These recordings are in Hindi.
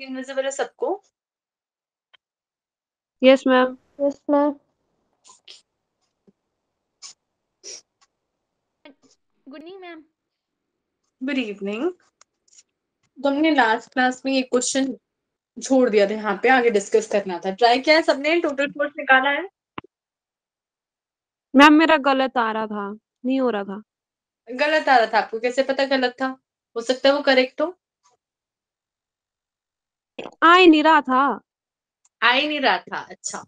इनविजिबल है सबको? Yes ma'am yes ma'am good evening ma'am good evening तो हमने लास्ट क्लास में ये क्वेश्चन छोड़ दिया था यहाँ पे आगे डिस्कस करना था। ट्राई किया है सबने? टोटल फोर्स निकाला है? मैम मेरा गलत आ रहा था नहीं हो रहा था। गलत आ रहा था आपको कैसे पता गलत था? हो सकता है वो करेक्ट हो। आ नहीं रहा था। आ ही नहीं रहा था अच्छा।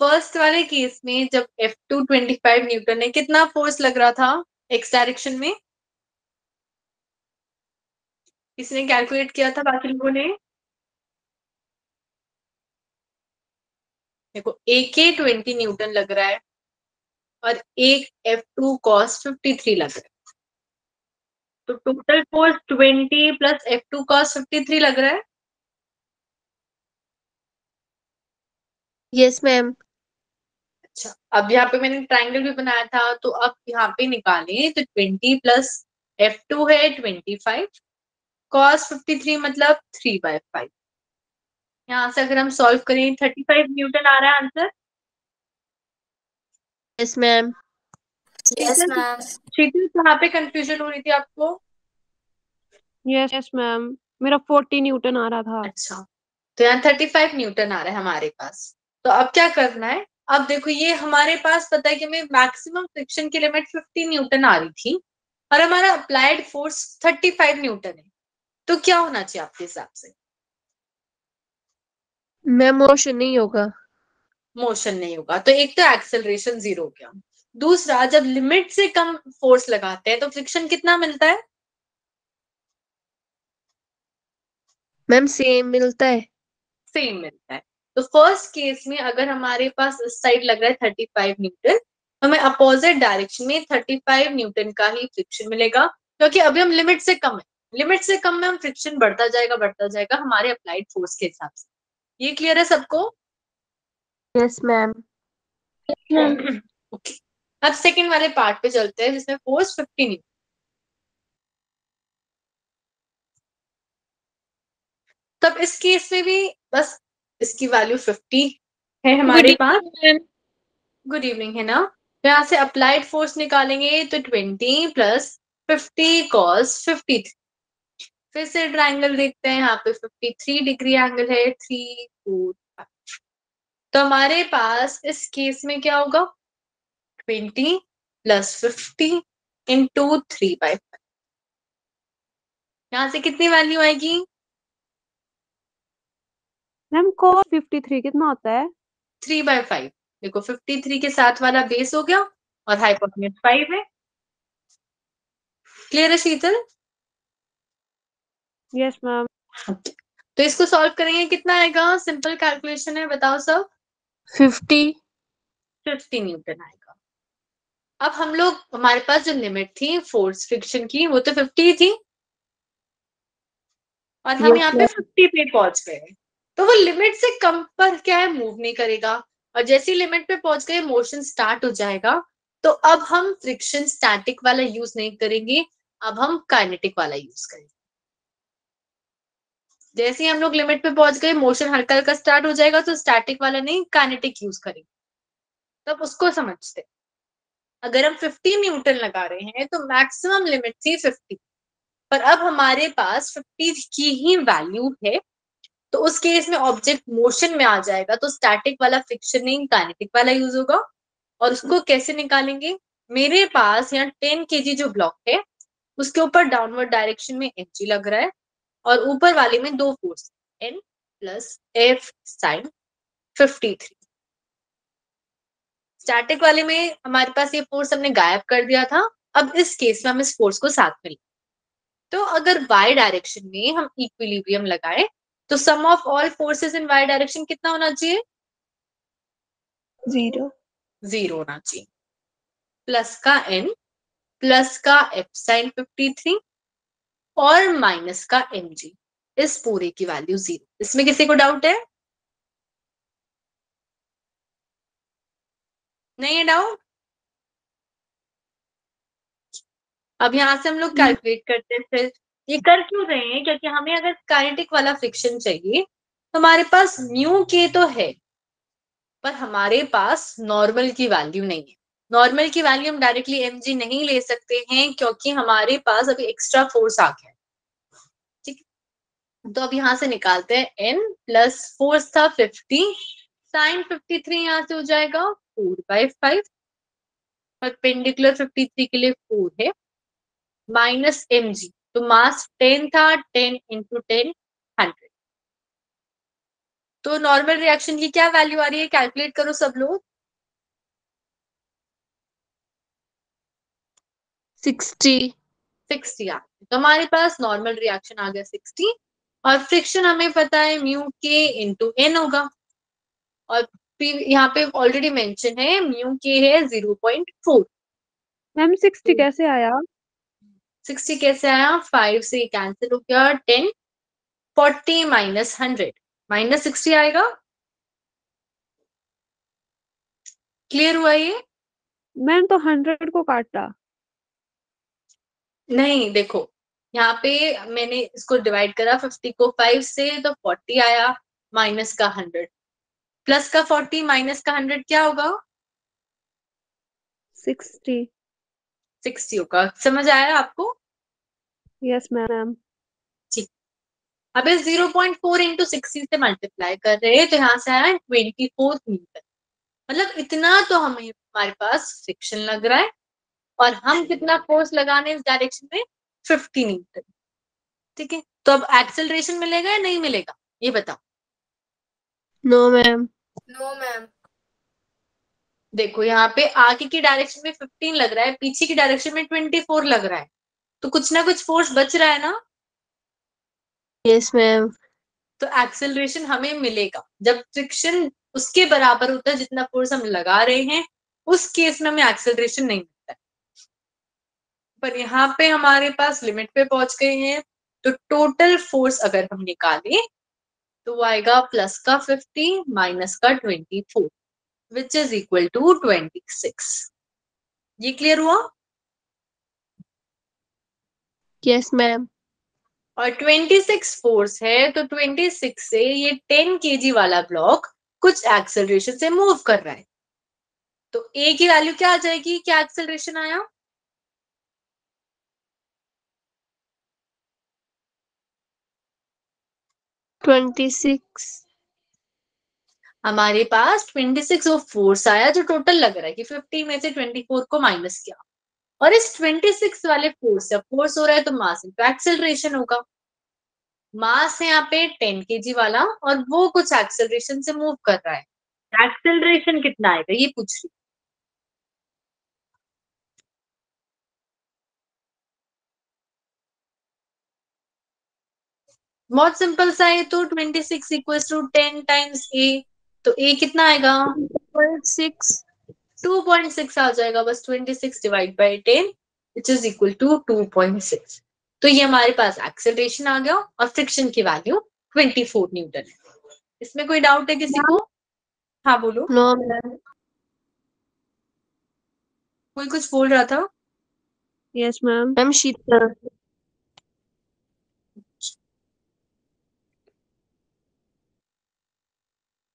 फ़र्स्ट वाले केस में जब F two twenty five newton है कितना फोर्स लग रहा था एक्स डायरेक्शन में? किसने कैलकुलेट किया था बाकी लोगों ने? देखो ए के ट्वेंटी न्यूटन लग रहा है और एक F two cos fifty three लग रहा है। तो total force twenty plus F two cos fifty three लग रहा है। यस मैम अच्छा अब यहाँ पे मैंने ट्राइंगल भी बनाया था तो अब यहाँ पे निकालें तो ट्वेंटी प्लस एफ़ टू है twenty five cos fifty three मतलब थ्री बाय फाइव यहाँ से अगर हम सॉल्व करें थर्टी फाइव न्यूटन आ रहा है answer yes ma'am yes ma'am Sheetal कहाँ पे कंफ्यूजन हो रही थी आपको? यस यस मैम मेरा फोर्टी न्यूटन आ रहा था। अच्छा तो यहाँ थर्टी फाइव न्यूटन आ रहा है हमारे पास। तो अब क्या करना है? अब देखो ये हमारे पास पता है कि हमें मैक्सिमम फ्रिक्शन की लिमिट फिफ्टी न्यूटन आ रही थी और हमारा applied force thirty five newton है। तो क्या होना चाहिए आपके हिसाब से? मैम मोशन नहीं होगा। मोशन नहीं होगा। तो एक तो एक्सेलरेशन ज़ीरो हो गया। दूसरा जब लिमिट से कम फोर्स लगाते हैं तो फ्रिक्शन कितना मिलता है? मैम सेम मिलता है। सेम मिलता है। तो फ़र्स्ट केस में अगर हमारे पास इस साइड लग रहा है थर्टी फाइव न्यूटन तो हमें अपोजिट डायरेक्शन में थर्टी फाइव न्यूटन का ही फ्रिक्शन मिलेगा क्योंकि अभी हम लिमिट से कम है। लिमिट से कम में हम फ्रिक्शन बढ़ता जाएगा बढ़ता जाएगा हमारे अप्लाइड फोर्स के हिसाब से। ये क्लियर है सबको? यस मैम ओके अब सेकंड वाले पार्ट पे चलते हैं जिसमें फोर्स फिफ्टी न्यूटन तब इस केस में भी बस इसकी वैल्यू फिफ्टी है हमारे पास। गुड इवनिंग है ना तो यहाँ से अप्लाइड फोर्स निकालेंगे तो twenty plus fifty cos fifty three फिर से ट्राइंगल देखते हैं यहाँ पे फिफ्टी थ्री डिग्री एंगल है थ्री फोर फाइव तो हमारे पास इस केस में क्या होगा? Twenty plus fifty into three by five यहाँ से कितनी वैल्यू आएगी? मैम को फिफ्टी थ्री कितना होता है? थ्री बाय फाइव देखो फिफ्टी थ्री के साथ वाला बेस हो गया और हाइपोटेन्यूज फाइव है। क्लियर है शीतल? यस मैम तो इसको सॉल्व करेंगे कितना आएगा? सिंपल कैलकुलेशन है बताओ सब। फिफ्टी फिफ्टी न्यूटन आएगा। अब हम लोग हमारे पास जो लिमिट थी फोर्स फ्रिक्शन की वो तो फिफ्टी थी। और हम यहाँ पे. फिफ्टी पे पहुँच गए तो वो लिमिट से कम पर क्या है? मूव नहीं करेगा। और जैसी लिमिट पे पहुँच गए मोशन स्टार्ट हो जाएगा। तो अब हम फ्रिक्शन स्टैटिक वाला यूज़ नहीं करेंगे। अब हम काइनेटिक वाला यूज़ करेंगे। जैसे ही हम लोग लिमिट पे पहुँच गए मोशन हल्का हल्का स्टार्ट हो जाएगा तो स्टैटिक वाला नहीं काइनेटिक यूज़ करेंगे। तब उसको समझते अगर हम 50 न्यूटन लगा रहे हैं तो मैक्सिमम लिमिट थी 50 पर अब हमारे पास 50 की ही वैल्यू है। तो उस केस में ऑब्जेक्ट मोशन में आ जाएगा तो स्टैटिक वाला फ्रिक्शन नहीं काइनेटिक वाला यूज़ होगा। और उसको कैसे निकालेंगे? मेरे पास यहाँ 10 केजी जो ब्लॉक है, उसके ऊपर डाउनवर्ड डायरेक्शन में एफ़ लग रहा है और ऊपर वाले में दो force N plus F sine fifty three static वाले में हमारे पास ये फोर्स हमने गायब कर दिया था, अब इस केस में हम इस फोर्स को साथ में तो अगर वाई डायरेक्शन में हम इक्विलिब्रियम लगाए तो sum of all forces in Y direction कितना होना चाहिए? ज़ीरो ज़ीरो होना चाहिए। प्लस का एन प्लस का एफ़ साइन फिफ्टी थ्री और माइनस का एम जी इस पूरे की वैल्यू ज़ीरो इसमें किसी को डाउट है? नहीं है डाउट अब यहाँ से हम लोग कैलकुलेट करते हैं फिर। ये कर क्यों रहे हैं? क्योंकि हमें अगर काइनेटिक वाला फ्रिक्शन चाहिए तो हमारे पास म्यू के तो है, पर हमारे पास नॉर्मल की वैल्यू नहीं है। नॉर्मल की वैल्यू हम डायरेक्टली एम जी नहीं ले सकते हैं, क्योंकि हमारे पास अभी एक्स्ट्रा फोर्स आ गया ठीक तो अब यहाँ से निकालते हैं एन प्लस फोर्स था फिफ्टी साइन फिफ्टी थ्री यहाँ से हो जाएगा four by five perpendicular fifty three के लिए फोर है माइनस एम जी तो मास टेन था टेन इंटू टेन हंड्रेड तो नॉर्मल रिएक्शन की क्या वैल्यू आ रही है? कैलकुलेट करो सब लोग. सिक्सटी. सिक्सटी आ तो हमारे पास नॉर्मल रिएक्शन आ गया सिक्सटी. और फ्रिक्शन हमें पता है म्यू के इंटू एन होगा. और यहाँ पे ऑलरेडी मेंशन है म्यू के है zero point four ma'am sixty कैसे आया? सिक्सटी कैसे आया? फाइव से कैंसिल हो गया ten forty minus hundred minus sixty आएगा? क्लियर हुआ ये? मैम तो हंड्रेड को काटा। नहीं देखो यहाँ पे मैंने इसको डिवाइड करा फिफ्टी को फाइव से तो फोर्टी आया माइनस का हंड्रेड प्लस का फोर्टी माइनस का हंड्रेड क्या होगा? सिक्सटी सिक्सटी होगा। समझ आया आपको? यस मैम अब इस zero point four into sixty से मल्टीप्लाई कर रहे हैं तो यहाँ से आया ट्वेंटी फोर मीटर मतलब इतना तो हमें हमारे पास फ्रिक्शन लग रहा है और हम कितना फोर्स लगाने इस डायरेक्शन में? फिफ्टी न्यूटन ठीक है? तो अब एक्सेलरेशन मिलेगा या नहीं मिलेगा? ये बताओ। नो मैम नो मैम देखो यहाँ पे आगे की डायरेक्शन में 15 लग रहा है पीछे की डायरेक्शन में 24 लग रहा है। तो कुछ ना कुछ फोर्स बच रहा है ना? यस मैम तो एक्सेलरेशन हमें मिलेगा। जब फ्रिक्शन उसके बराबर होता है जितना फोर्स हम लगा रहे हैं उस केस में हमें एक्सेलरेशन नहीं मिलता है। पर यहाँ पे हमारे पास लिमिट पे पहुँच गए हैं। तो टोटल फोर्स अगर हम निकालें तो वो आएगा प्लस का 50 माइनस का 24 विच इज़ इक्वल टू 26 ये क्लियर हुआ? यस मैम और 26 फोर्स है तो 26 से ये 10 केजी वाला ब्लॉक कुछ एक्सेलरेशन से मूव कर रहा है। तो ए की वैल्यू क्या आ जाएगी? क्या एक्सेलरेशन आया? ट्वेंटी सिक्स हमारे पास 26 ऑफ़ फोर्स आया जो टोटल लग रहा है कि 50 में से 24 को माइनस किया। और इस 26 वाले फोर्स से फोर्स हो रहा है तो मास तो एक्सेलरेशन होगा। मास है यहाँ पे 10 केजी वाला और वो कुछ एक्सेलरेशन से मूव कर रहा है। एक्सेलरेशन कितना आएगा, ये पूछ रही बहुत सिंपल सा है तो 26 six equal to ten times A तो ए कितना आएगा? सिक्स टू पॉइंट सिक्स आ जाएगा बस twenty six divide by ten which is equal to two point six. तो ये हमारे पास एक्सेलरेशन आ गया और फ्रिक्शन की वैल्यू ट्वेंटी फोर न्यूटन है। इसमें कोई डाउट है किसी को? हाँ बोलो। नो मैम कोई कुछ बोल रहा था? यस मैम मैम शीतल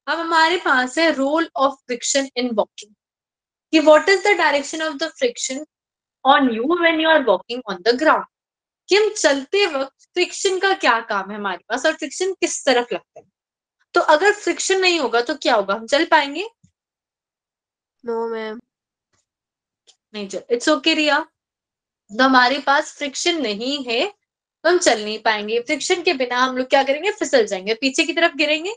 अब हमारे पास है role of friction in walking कि what is the direction of the friction on you when you are walking on the ground कि हम चलते वक्त फ्रिक्शन का क्या काम है हमारे पास और फ्रिक्शन किस तरफ़ लगता है? तो अगर फ्रिक्शन नहीं होगा तो क्या होगा? हम चल पाएँगे? नो मैम नहीं चल इट्स ओके रिया। तो हमारे पास फ्रिक्शन नहीं है तो हम चल नहीं पाएँगे। फ्रिक्शन के बिना हम लोग क्या करेंगे? फिसल जाएँगे। पीछे की तरफ़ गिरेंगे?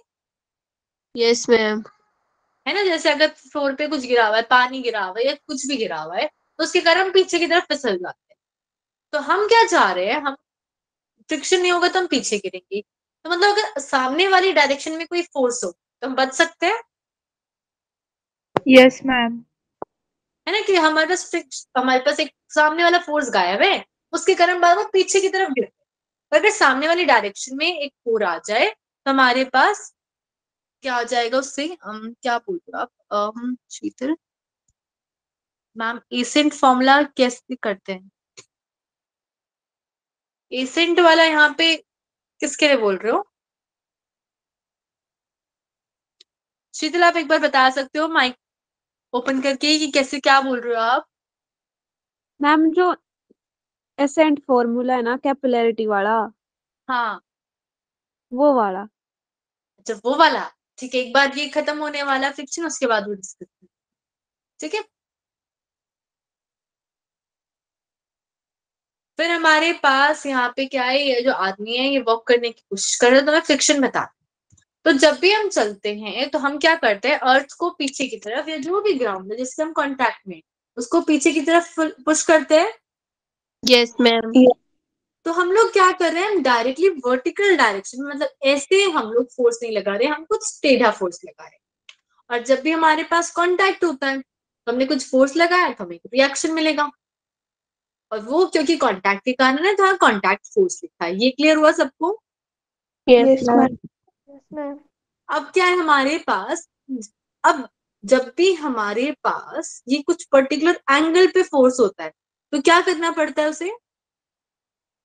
यस मैम है ना? जैसे अगर फ्लोर पे कुछ गिरा हुआ है पानी गिरा हुआ है या कुछ भी गिरा हुआ है तो उसके कारण हम पीछे की तरफ़ फिसल जाते हैं। तो हम क्या चाह रहे हैं? हम फ्रिक्शन नहीं होगा तो हम पीछे गिरेंगे। तो मतलब अगर सामने वाली डायरेक्शन में कोई फोर्स हो तो हम बच सकते हैं? यस मैम है ना कि हमारे पास हमारे पास एक सामने वाला फोर्स गायब है उसके कारण बार बार पीछे की तरफ़ गिरते हैं। अगर सामने वाली डायरेक्शन में एक फोर आ जाए तो हमारे पास क्या आ जाएगा उससे? um, क्या बोल रहे हो आप? um, Sheetal ma'am ascent formula कैसे करते हैं? एसेंट वाला यहाँ पे किसके लिए बोल रहे हो? शीतल आप एक बार बता सकते हो माइक ओपन करके कि कैसे क्या बोल रहे हो आप? मैम जो एसेंट फॉर्मूला है ना कैपिलरिटी वाला हाँ। वो वाला। अच्छा वो वाला? ठीक है एक बार ये खत्म होने वाला फ्रिक्शन उसके बाद वो डिस्कस ठीक है? फिर हमारे पास यहाँ पे क्या है ये जो आदमी है ये वॉक करने की कोशिश कर रहे हैं तो मैं फ्रिक्शन बता तो जब भी हम चलते हैं तो हम क्या करते हैं अर्थ को पीछे की तरफ़ या जो भी ग्राउंड है जिससे हम कांटेक्ट में उसको पीछे की तरफ़ पुश करते हैं? Yes ma'am. तो हम लोग क्या कर रहे हैं? हम डायरेक्टली वर्टिकल डायरेक्शन में मतलब ऐसे हम लोग फोर्स नहीं लगा रहे हम कुछ टेढ़ा फोर्स लगा रहे हैं। और जब भी हमारे पास कांटेक्ट होता है तो हमने कुछ फोर्स लगाया तो हमें रिएक्शन मिलेगा। और वो क्योंकि कॉन्टैक्ट के कारण है तो हाँ कांटेक्ट फोर्स लिखा है। ये क्लियर हुआ सबको? Yes. Yes, अब क्या है हमारे पास? अब जब भी हमारे पास ये कुछ पर्टिकुलर एंगल पे फोर्स होता है तो क्या करना पड़ता है उसे?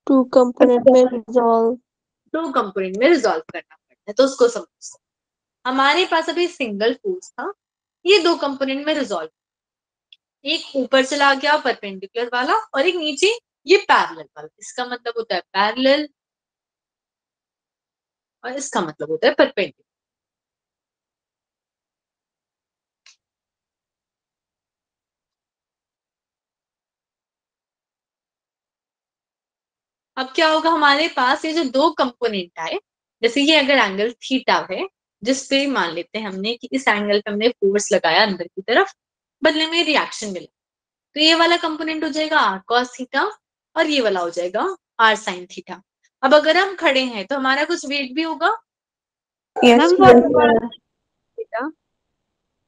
Two कंपोनेंट में रिजॉल्व। टू कंपोनेंट में रिजॉल्व करना पड़ता है तो उसको समझते हमारे पास अभी सिंगल फोर्स था, ये दो कंपोनेंट में रिजॉल्व एक ऊपर चला गया, परपेंडिकुलर वाला, और एक नीचे, ये पैरेलल वाला। इसका मतलब होता है पैरेलल, और इसका मतलब होता है परपेंडिकुलर। अब क्या होगा हमारे पास ये जो दो कंपोनेंट आए जैसे ये अगर एंगल थीटा है जिस पे मान लेते हैं हमने कि इस एंगल पे हमने फोर्स लगाया अंदर की तरफ़ बदले में रिएक्शन मिला। तो ये वाला कंपोनेंट हो जाएगा आर कॉस थीटा और ये वाला हो जाएगा आर साइन थीटा अब अगर हम खड़े हैं तो हमारा कुछ वेट भी होगा।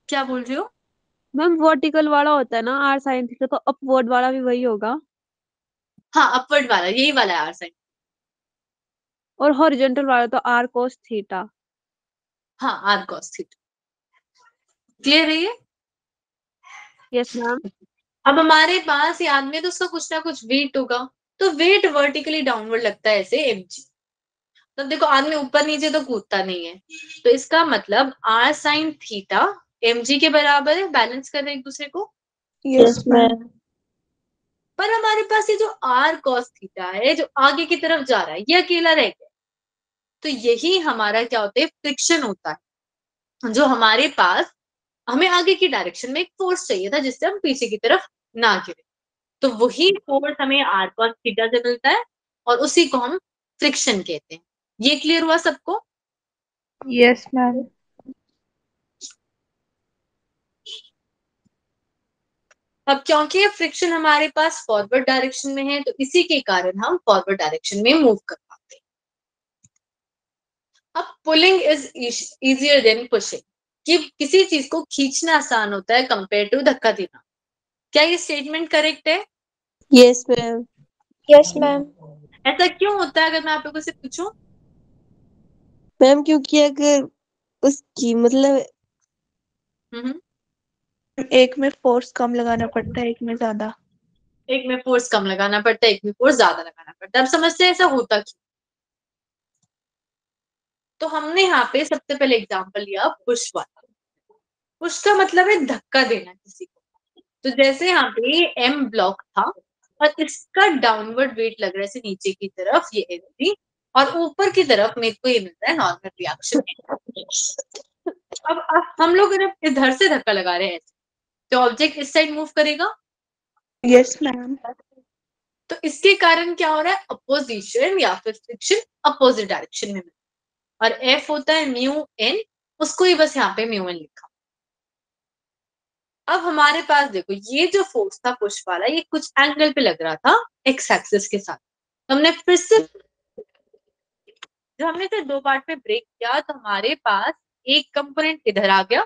क्या बोल रहे हो? मैम वर्टिकल वाला होता है ना आर साइन थीटा तो अपवर्ड वाला भी वही होगा। हाँ अपवर्ड वाला यही वाला है आर साइन और हॉरिजॉन्टल वाला तो आर कोस थीटा हाँ आर कॉस थीटा क्लियर है ये? यस मैम अब हमारे पास याद में तो उसका कुछ ना कुछ वेट होगा तो वेट वर्टिकली डाउनवर्ड लगता है ऐसे एम जी तो देखो आदमी ऊपर नीचे तो कूदता नहीं है। तो इसका मतलब R sine theta M G के बराबर है बैलेंस कर रहे हैं एक दूसरे को? Yes, ma'am. पर हमारे पास ये जो आर कॉस थीटा है जो आगे की तरफ़ जा रहा है ये अकेला रह गया। तो यही हमारा क्या होता है फ्रिक्शन होता है। जो हमारे पास हमें आगे की डायरेक्शन में एक फोर्स चाहिए था जिससे हम पीछे की तरफ़ ना गिरे। तो वही फोर्स हमें आर कॉस थीटा से मिलता है और उसी को हम फ्रिक्शन कहते हैं। ये क्लियर हुआ सबको? Yes, ma'am. अब क्योंकि ये फ्रिक्शन हमारे पास फॉरवर्ड डायरेक्शन में है तो इसी के कारण हम फॉरवर्ड डायरेक्शन में मूव कर पाते हैं। अब pulling is easier than pushing कि किसी चीज़ को खींचना आसान होता है कंपेयर टू धक्का देना। क्या ये स्टेटमेंट करेक्ट है? Yes ma'am. Yes, मैम ऐसा क्यों होता है अगर मैं आप लोगों से पूछूँ? मैम क्योंकि अगर उसकी मतलब हम्म, एक में फोर्स कम लगाना पड़ता है, एक में ज़्यादा। एक में फोर्स कम लगाना पड़ता है, एक में फोर्स ज़्यादा लगाना पड़ता है। अब समझते हैं ऐसा होता क्यों? तो हमने यहाँ पे सबसे पहले एग्जांपल लिया पुश वाला पुश का मतलब है धक्का देना किसी को। तो जैसे यहाँ पे एम ब्लॉक था, और इसका डाउनवर्ड वेट लग रहा है नीचे की तरफ़, ये एनर्जी और ऊपर की तरफ़ मेरे को ये मिलता है नॉर्मल रिएक्शन अब हम लोग इधर से धक्का लगा रहे हैं तो ऑब्जेक्ट इस साइड मूव करेगा? यस मैम तो इसके कारण क्या हो रहा है? अपोजिशन या फिर फ्रिक्शन अपोजिट डायरेक्शन में और एफ़ होता है म्यू एन उसको ही बस यहाँ पे म्यू एन लिखा। अब हमारे पास देखो ये जो फोर्स था पुश वाला ये कुछ एंगल पे लग रहा था एक्स एक्सिस के साथ। तो हमने फिर से जो हमने फिर दो पार्ट में ब्रेक किया तो हमारे पास एक कंपोनेंट इधर आ गया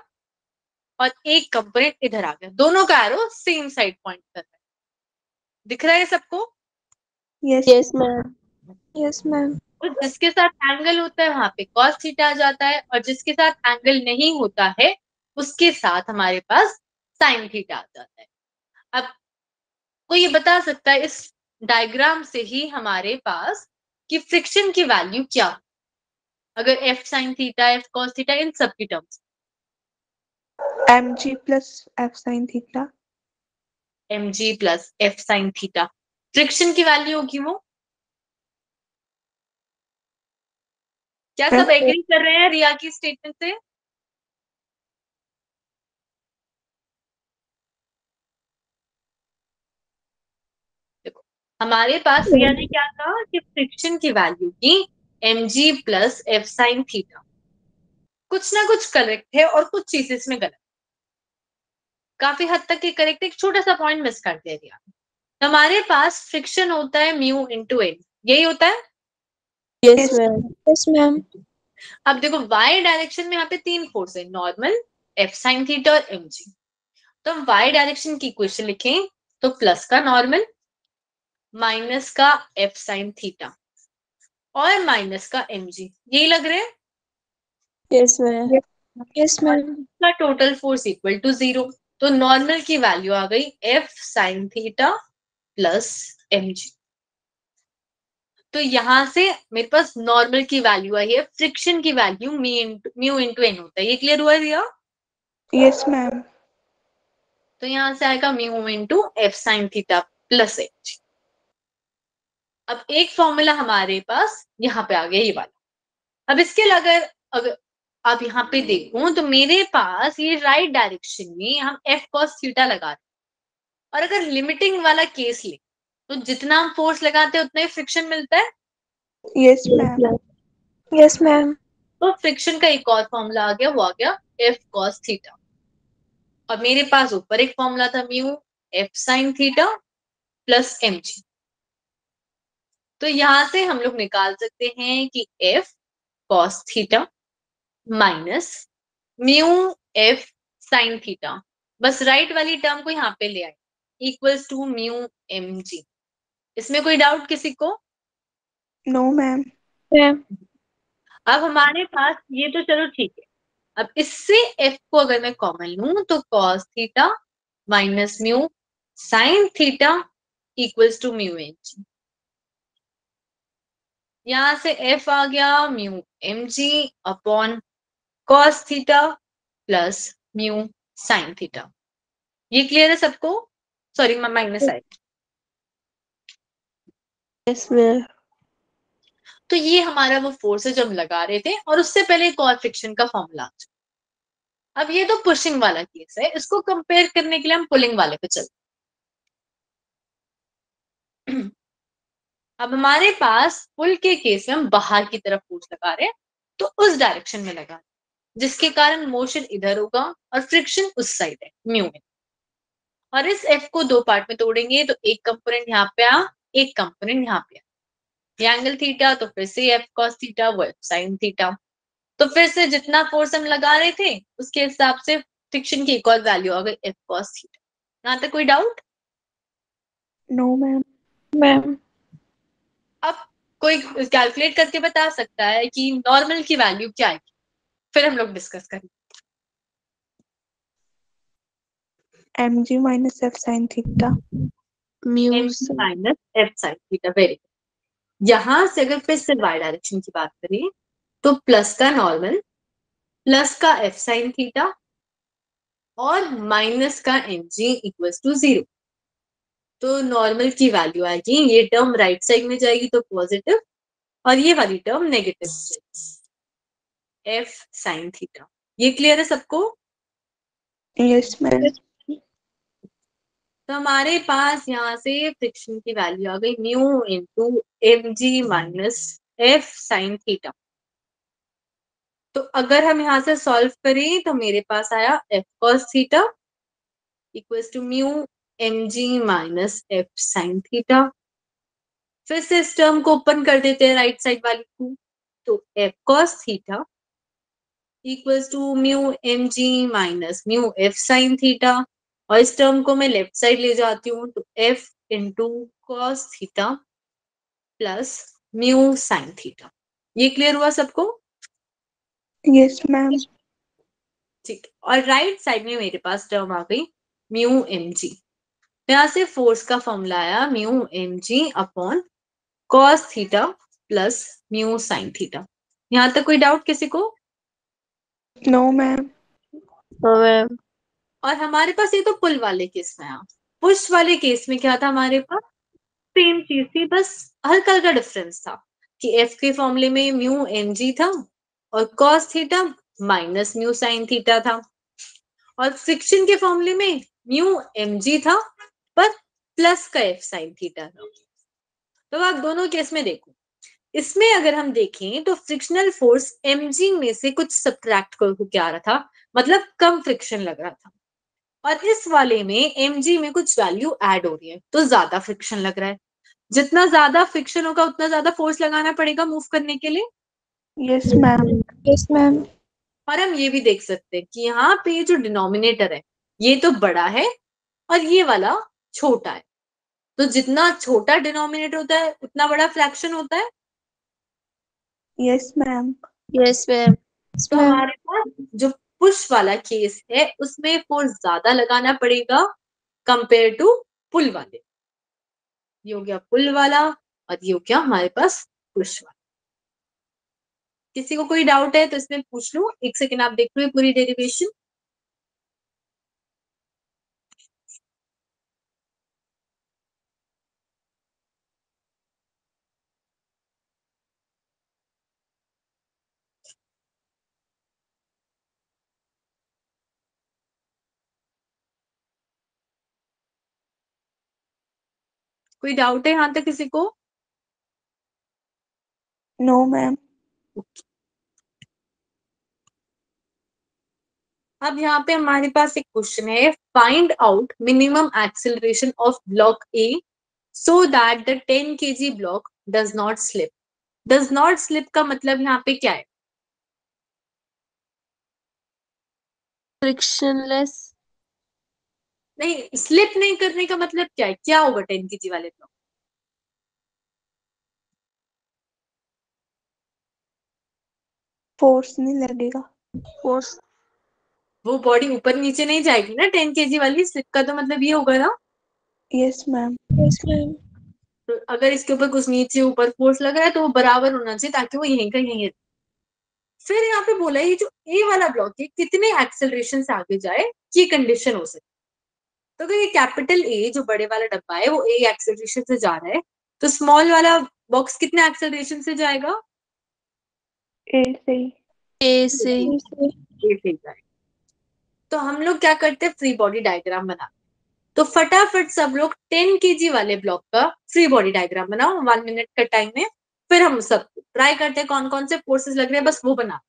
और एक कंपोनेंट इधर आ गया। दोनों का एरो सेम साइड पॉइंट कर रहा है। दिख रहा है सबको? Yes yes ma'am yes ma'am तो जिसके साथ एंगल होता है वहाँ पे कॉस थीटा आ जाता है और जिसके साथ एंगल नहीं होता है उसके साथ हमारे पास साइन थीटा आ जाता है। अब कोई ये बता सकता है इस डायग्राम से ही हमारे पास कि फ्रिक्शन की वैल्यू क्या अगर F sine theta F cos theta इन सब की terms plus F sine theta M G plus F sine theta friction की वैल्यू होगी वो? क्या सब एग्री कर रहे हैं रिया की स्टेटमेंट से? देखो हमारे पास रिया ने क्या कहा कि फ्रिक्शन की वैल्यू की M G plus F sine theta कुछ ना कुछ करेक्ट है और कुछ चीज़ें इसमें गलत काफ़ी हद तक ये करेक्ट एक छोटा सा पॉइंट मिस कर दे दिया हमारे पास फ्रिक्शन होता है म्यू इंटू एन यही होता है? यस मैम यस मैम अब देखो वाई डायरेक्शन में यहाँ पे तीन फोर्स है नॉर्मल एफ़ साइन थीटा और एम जी तो हम y डायरेक्शन की इक्वेशन लिखें तो प्लस का नॉर्मल माइनस का एफ़ साइन थीटा और माइनस का एम जी यही लग रहे हैं? यस मैम यस मैम का total force equal to zero तो नॉर्मल की वैल्यू आ गई F sine theta plus M G तो यहाँ से मेरे पास नॉर्मल की वैल्यू आई है फ्रिक्शन की वैल्यू म्यू इंटू एन होता है। ये क्लियर हुआ रिया यस मैम तो यहाँ से आएगा mu into F sine theta plus H अब एक फॉर्मूला हमारे पास यहाँ पे आ गया ये वाला। अब इसके अगर अगर आप यहाँ पे देखो तो मेरे पास ये राइट डायरेक्शन में हम एफ़ कॉस थीटा लगा रहे हैं। और अगर लिमिटिंग वाला केस ले तो जितना हम फोर्स लगाते हैं उतना ही फ्रिक्शन मिलता है? यस मैम यस मैम तो फ्रिक्शन का एक और फॉर्मूला आ गया वो आ गया एफ़ कॉस थीटा और मेरे पास ऊपर एक फॉर्मूला था mu F sine theta plus M G तो यहाँ से हम लोग निकाल सकते हैं कि F cos theta minus mu F sine theta. बस राइट वाली टर्म को यहाँ पे ले आए। Equals to mu M G. इसमें कोई डाउट किसी को? नो मैम मैम अब हमारे पास ये तो चलो ठीक है। अब इससे एफ़ को अगर मैं कॉमन लू तो cos theta minus mu sine theta equals to mu M G. यहाँ से एफ़ आ गया mu M G upon cos theta plus mu sine theta ये क्लियर है सबको? सॉरी माइनस मैम तो ये हमारा वो फोर्स है जो हम लगा रहे थे और उससे पहले एक और फ्रिक्शन का फॉर्मूला अब ये तो पुशिंग वाला केस है इसको कंपेयर करने के लिए हम पुलिंग वाले पे चलते अब हमारे पास पुल के केस में हम बाहर की तरफ़ फोर्स लगा रहे हैं तो उस डायरेक्शन में लगा रहे जिसके कारण मोशन इधर होगा और फ्रिक्शन उस साइड है म्यू में। और इस एफ़ को दो पार्ट में तोड़ेंगे तो एक कंपोनेंट यहाँ पे आ एक कंपोनेंट यहाँ पे आ। ये एंगल थीटा तो फिर से एफ़ कॉस थीटा वो एफ़ साइन थीटा तो फिर से जितना फोर्स हम लगा रहे थे उसके हिसाब से फ्रिक्शन की एक और वैल्यू आ गई एफ़ कॉस थीटा यहाँ तक कोई डाउट नो मैम मैम अब कोई कैलकुलेट करके बता सकता है कि नॉर्मल की वैल्यू क्या है? फिर हम लोग डिस्कस करेंगे। M G minus F sine theta minus F sine theta very यहाँ से अगर फिर से वाई डायरेक्शन की बात करें तो प्लस का नॉर्मल प्लस का एफ़ साइन थीटा और माइनस का M G equals to zero तो नॉर्मल की वैल्यू आएगी ये टर्म राइट साइड में जाएगी तो पॉजिटिव और ये वाली term negative F sine theta ये क्लियर है सबको? यस मैम तो हमारे पास यहाँ से फ्रिक्शन की वैल्यू आ गई mu into M G minus F sine theta तो अगर हम यहाँ से सॉल्व करें तो मेरे पास आया F cos theta equals to mu M G minus F sine theta फिर से इस टर्म को ओपन कर देते हैं राइट साइड वाली को. तो F cos theta equals to mu M G minus mu F sine theta और इस टर्म को मैं लेफ़्ट साइड ले जाती हूँ तो F into cos theta plus mu sine theta ये क्लियर हुआ सबको? यस मैम ठीक. और राइट साइड में मेरे पास टर्म आ गई म्यू एम जी यहाँ से फोर्स का फॉर्मूला आया mu M G upon cos theta plus mu sine theta यहाँ तक कोई डाउट किसी को? नो मैम नो मैम और हमारे पास ये तो पुल वाले केस में आया पुश वाले केस में क्या था हमारे पास? सेम चीज़ थी बस हल्का हल्का डिफरेंस था कि एफ़ के फॉर्मूले में म्यू एम जी था और cos theta minus mu sine theta था। और फ्रिक्शन के फॉर्मूले में म्यू एम जी था पर प्लस का एफ़ साइन थीटा था। तो आप दोनों केस में देखो। इसमें अगर हम देखें तो फ्रिक्शनल फोर्स mg में से कुछ सब्ट्रैक्ट करके क्या आ रहा था? मतलब कम फ्रिक्शन लग रहा था। और इस वाले में mg में कुछ वैल्यू एड हो रही है तो ज़्यादा फ्रिक्शन लग रहा है। जितना ज़्यादा फ्रिक्शन होगा उतना ज़्यादा फोर्स लगाना पड़ेगा मूव करने के लिए। यस मैम यस मैम और हम ये भी देख सकते हैं कि यहाँ पे जो डिनोमिनेटर है ये तो बड़ा है और ये वाला छोटा है। तो जितना छोटा डिनोमिनेटर होता है उतना बड़ा फ्रैक्शन होता है। यस मैम यस मैम तो हमारे पास जो पुश वाला केस है उसमें फोर्स ज़्यादा लगाना पड़ेगा कंपेयर टू पुल वाले। ये हो गया पुल वाला और ये हो गया हमारे पास पुश वाला। किसी को कोई डाउट है तो इसमें पूछ लू। एक सेकेंड आप देख लो ये पूरी डेरिवेशन कोई डाउट है यहाँ तक किसी को? नो मैम अब यहाँ पे हमारे पास एक क्वेश्चन है find out minimum acceleration of block A so that the 10 KG block does not slip does not slip का मतलब यहाँ पे क्या है? फ्रिक्शनलेस नहीं स्लिप नहीं करने का मतलब क्या है? क्या होगा टेन के जी वाले ब्लॉक फोर्स नहीं लगेगा। फोर्स वो बॉडी ऊपर नीचे नहीं जाएगी ना टेन के जी वाली? स्लिप का तो मतलब ये होगा ना? यस मैम यस मैम तो अगर इसके ऊपर कुछ नीचे ऊपर फोर्स लग रहा है तो वो बराबर होना चाहिए ताकि वो यहीं का यहीं रहे। फिर यहाँ पे बोला ये जो ए वाला ब्लॉक है कितने एक्सेलरेशन से आगे जाए ये कंडीशन हो सकती तो अगर ये कैपिटल ए जो बड़े वाला डब्बा है वो ए एक्सेलरेशन से जा रहा है तो स्मॉल वाला बॉक्स कितने एक्सेलरेशन से जाएगा? ए से ए से ए से जाएगा। तो हम लोग क्या करते हैं? फ्री बॉडी डायग्राम बनाते तो फटाफट सब लोग 10 केजी वाले ब्लॉक का फ्री बॉडी डायग्राम बनाओ। वन मिनट का टाइम है फिर हम सब ट्राई करते हैं कौन कौन से फोर्सेस लग रहे हैं बस वो बना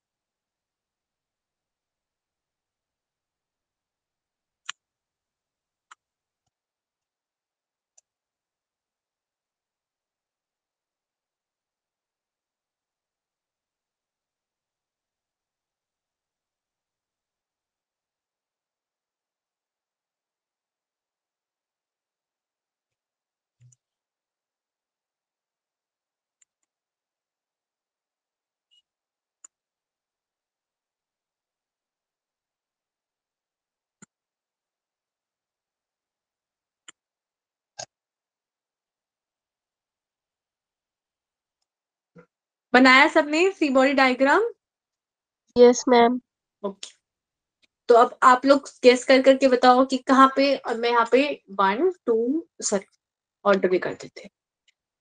बनाया सबने free body diagram yes ma'am okay तो अब आप लोग गेस कर करके बताओ कि कहाँ पे और मैं यहाँ पे वन टू सॉरी ऑर्डर भी कर देते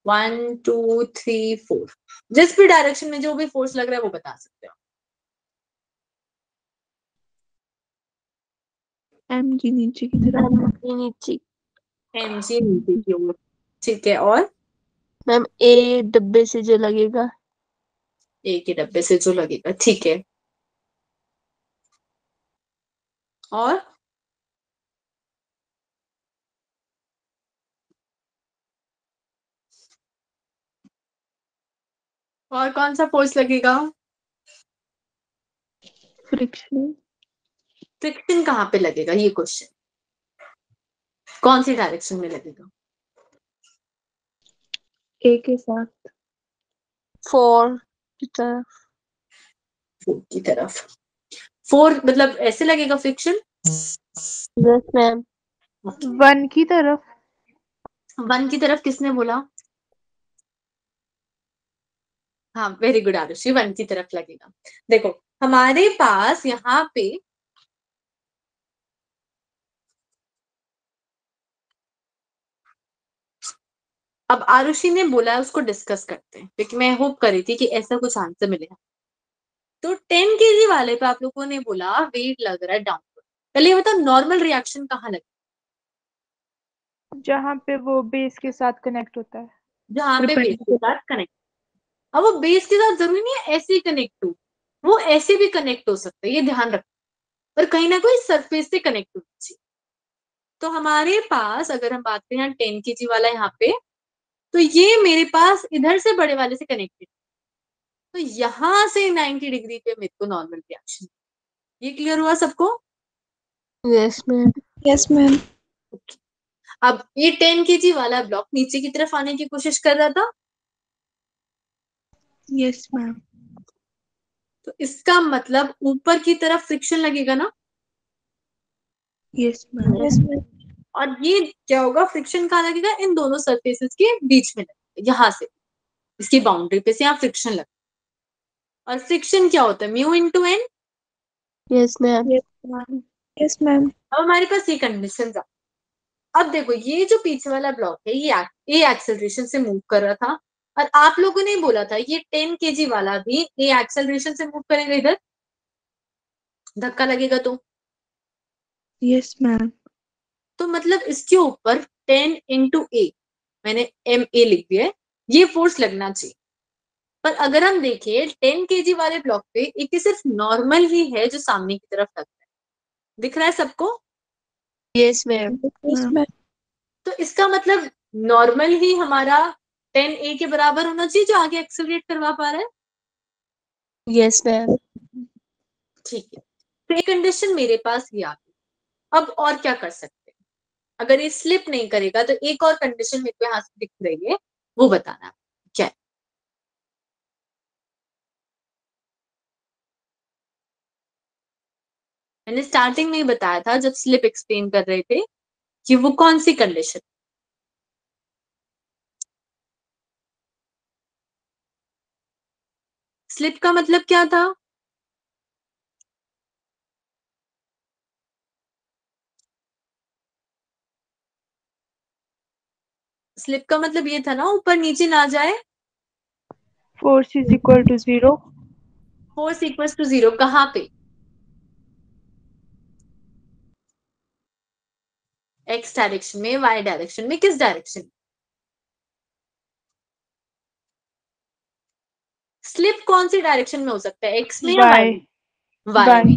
वन टू थ्री फोर जिस भी डायरेक्शन में जो भी फोर्स लग रहा है वो बता सकते हो। एम जी नीचे की तरफ़। एम जी नीचे। एम जी नीचे की ओर। ठीक है और? मैम ए डब्बे से जो लगेगा। ए के डब्बे से जो लगेगा ठीक है। और? और कौन सा फोर्स लगेगा? फ्रिक्शन। फ्रिक्शन कहाँ पे लगेगा? ये क्वेश्चन कौन सी डायरेक्शन में लगेगा? ए के साथ। फोर की तरफ़ फ़ूड की तरफ़ फोर मतलब ऐसे लगेगा फिक्शन यस मैम वन की तरफ़. वन की तरफ़ किसने बोला? हाँ वेरी गुड आरुषि. वन की तरफ़ लगेगा. देखो हमारे पास यहाँ पे अब आरुषि ने बोला है उसको डिस्कस करते हैं क्योंकि मैं होप कर रही थी कि ऐसा कुछ आंसर मिलेगा तो टेन के जी वाले पे आप लोगों ने बोला वेट लग रहा है डाउन पहले ये बताओ नॉर्मल रिएक्शन कहाँ लगे? जहाँ पे वो बेस के साथ कनेक्ट होता है। जहाँ पे बेस के साथ कनेक्ट अब वो बेस के साथ ज़रूरी नहीं है ऐसे ही कनेक्ट हो। वो ऐसे भी कनेक्ट हो सकता है ये ध्यान रखो। पर कहीं ना कहीं सरफेस से कनेक्ट होना चाहिए। तो हमारे पास अगर हम बात करें टेन के जी वाला यहाँ पे तो ये मेरे पास इधर से बड़े वाले से कनेक्टेड तो यहाँ से 90 डिग्री पे मेरे को नॉर्मल रिएक्शन ये क्लियर हुआ सबको? यस मैम यस मैम अब ये 10 के जी वाला ब्लॉक नीचे की तरफ़ आने की कोशिश कर रहा था? यस मैम तो इसका मतलब ऊपर की तरफ़ फ्रिक्शन लगेगा ना? यस मैम यस और ये क्या होगा फ्रिक्शन कहाँ लगेगा? इन दोनों सरफेसेस के बीच में लगेगा यहाँ से। इसकी बाउंड्री पे से यहाँ फ्रिक्शन लगेगा। और फ्रिक्शन क्या होता है? Mu into N yes ma'am yes ma'am अब हमारे पास ये कंडीशन अब देखो ये जो पीछे वाला ब्लॉक है ये ए एक्सेलरेशन से मूव कर रहा था। और आप लोगों ने बोला था ये टेन के वाला भी ए एक्सेलरेशन से मूव करेगा इधर। धक्का लगेगा तो। यस मैम तो मतलब इसके ऊपर टेन इंटू ए मैंने एम ए लिख दिया है ये फोर्स लगना चाहिए। पर अगर हम देखें टेन के वाले ब्लॉक पे एक सिर्फ़ नॉर्मल ही है जो सामने की तरफ़ लग रहा है। दिख रहा है सबको? यस मैम यस तो इसका मतलब नॉर्मल ही हमारा टेन ए के बराबर होना चाहिए जो आगे एक्सेलरेट करवा पा रहा है? यस मैम ठीक है। तो कंडीशन मेरे पास ये आ गई। अब और क्या कर सकते हैं? अगर ये स्लिप नहीं करेगा तो एक और कंडीशन मेरे को यहाँ से दिख रही है, वो बताना। क्या मैंने स्टार्टिंग में ही बताया था, जब स्लिप एक्सप्लेन कर रहे थे, कि वो कौन सी कंडीशन स्लिप का मतलब क्या था? स्लिप का मतलब ये था ना ऊपर नीचे ना जाए। Force is equal to zero. Force equal to zero कहाँ पे? एक्स डायरेक्शन में वाई डायरेक्शन में किस डायरेक्शन स्लिप कौन सी डायरेक्शन में हो सकता है? एक्स में या वाई वाई वाई में। वाई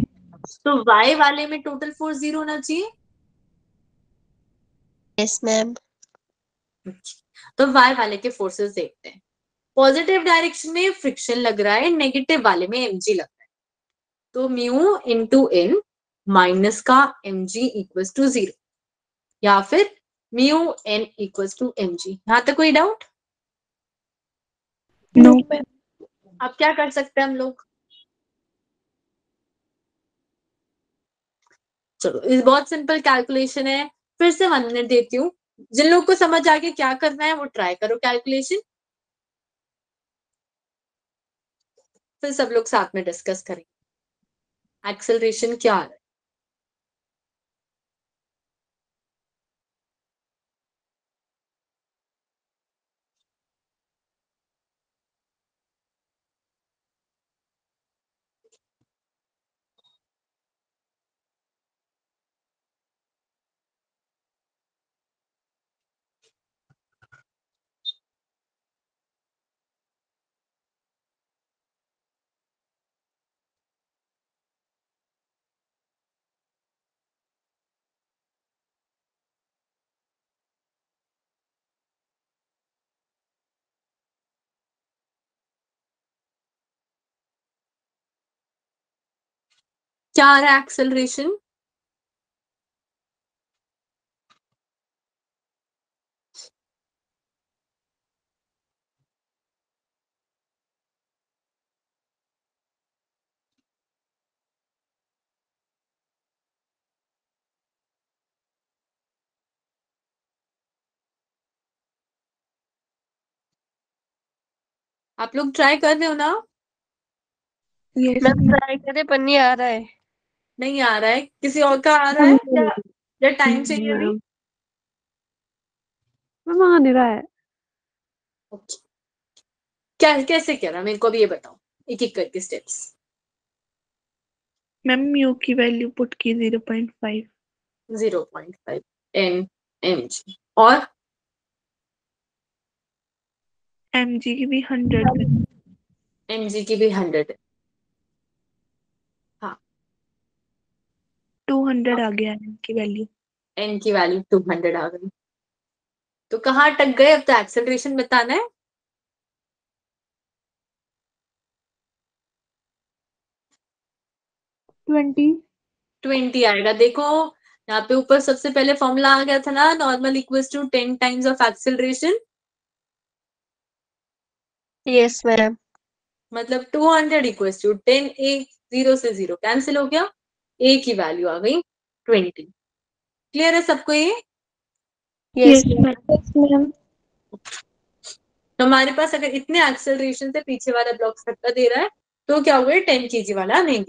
तो वाई वाले में टोटल फोर्स ज़ीरो होना चाहिए? यस मैम तो वाई वाले के फोर्सेस देखते हैं। पॉजिटिव डायरेक्शन में फ्रिक्शन लग रहा है नेगेटिव वाले में एमजी लग रहा है। तो म्यू इंटू एन माइनस का M G equal to zero या फिर mu N equal to M G यहाँ तक कोई डाउट नो अब क्या कर सकते हैं हम लोग? चलो इस बहुत सिंपल कैलकुलेशन है। फिर से वन मिनट देती हूँ। जिन लोग को समझ आ गया क्या करना है, वो ट्राई करो कैलकुलेशन फिर सब लोग साथ में डिस्कस करेंगे। एक्सेलरेशन क्या है? क्या रहा है एक्सेलरेशन आप लोग ट्राई कर रहे हो ना? ट्राई करे पर नहीं आ रहा है। नहीं आ रहा है। किसी और का आ रहा है या, या टाइम चाहिए अभी? मैम आ नहीं रहा है। Okay. क्या कैसे कह रहा मेरे को भी ये बताओ। एक एक करके स्टेप्स मैम म्यू की वैल्यू पुट की zero point five zero point five N M G और? एम जी की भी हंड्रेड एम जी की भी हंड्रेड टू हंड्रेड आ गया एन की वैल्यू एन की वैल्यू टू हंड्रेड आ गई। तो कहाँ अटक गए? अब तो एक्सेलरेशन बताना है। ट्वेंटी। ट्वेंटी आएगा। देखो यहाँ पे ऊपर सबसे पहले फॉर्मूला आ गया था ना normal equals to ten times of acceleration yes ma'am मतलब two hundred equals to ten A zero से ज़ीरो कैंसिल हो गया। ए की वैल्यू आ गई ट्वेंटी क्लियर है सबको ये? यस मैम तो हमारे पास अगर इतने एक्सेलरेशन से पीछे वाला ब्लॉक धक्का दे रहा है तो क्या हुआ? टेन के जी वाला नहीं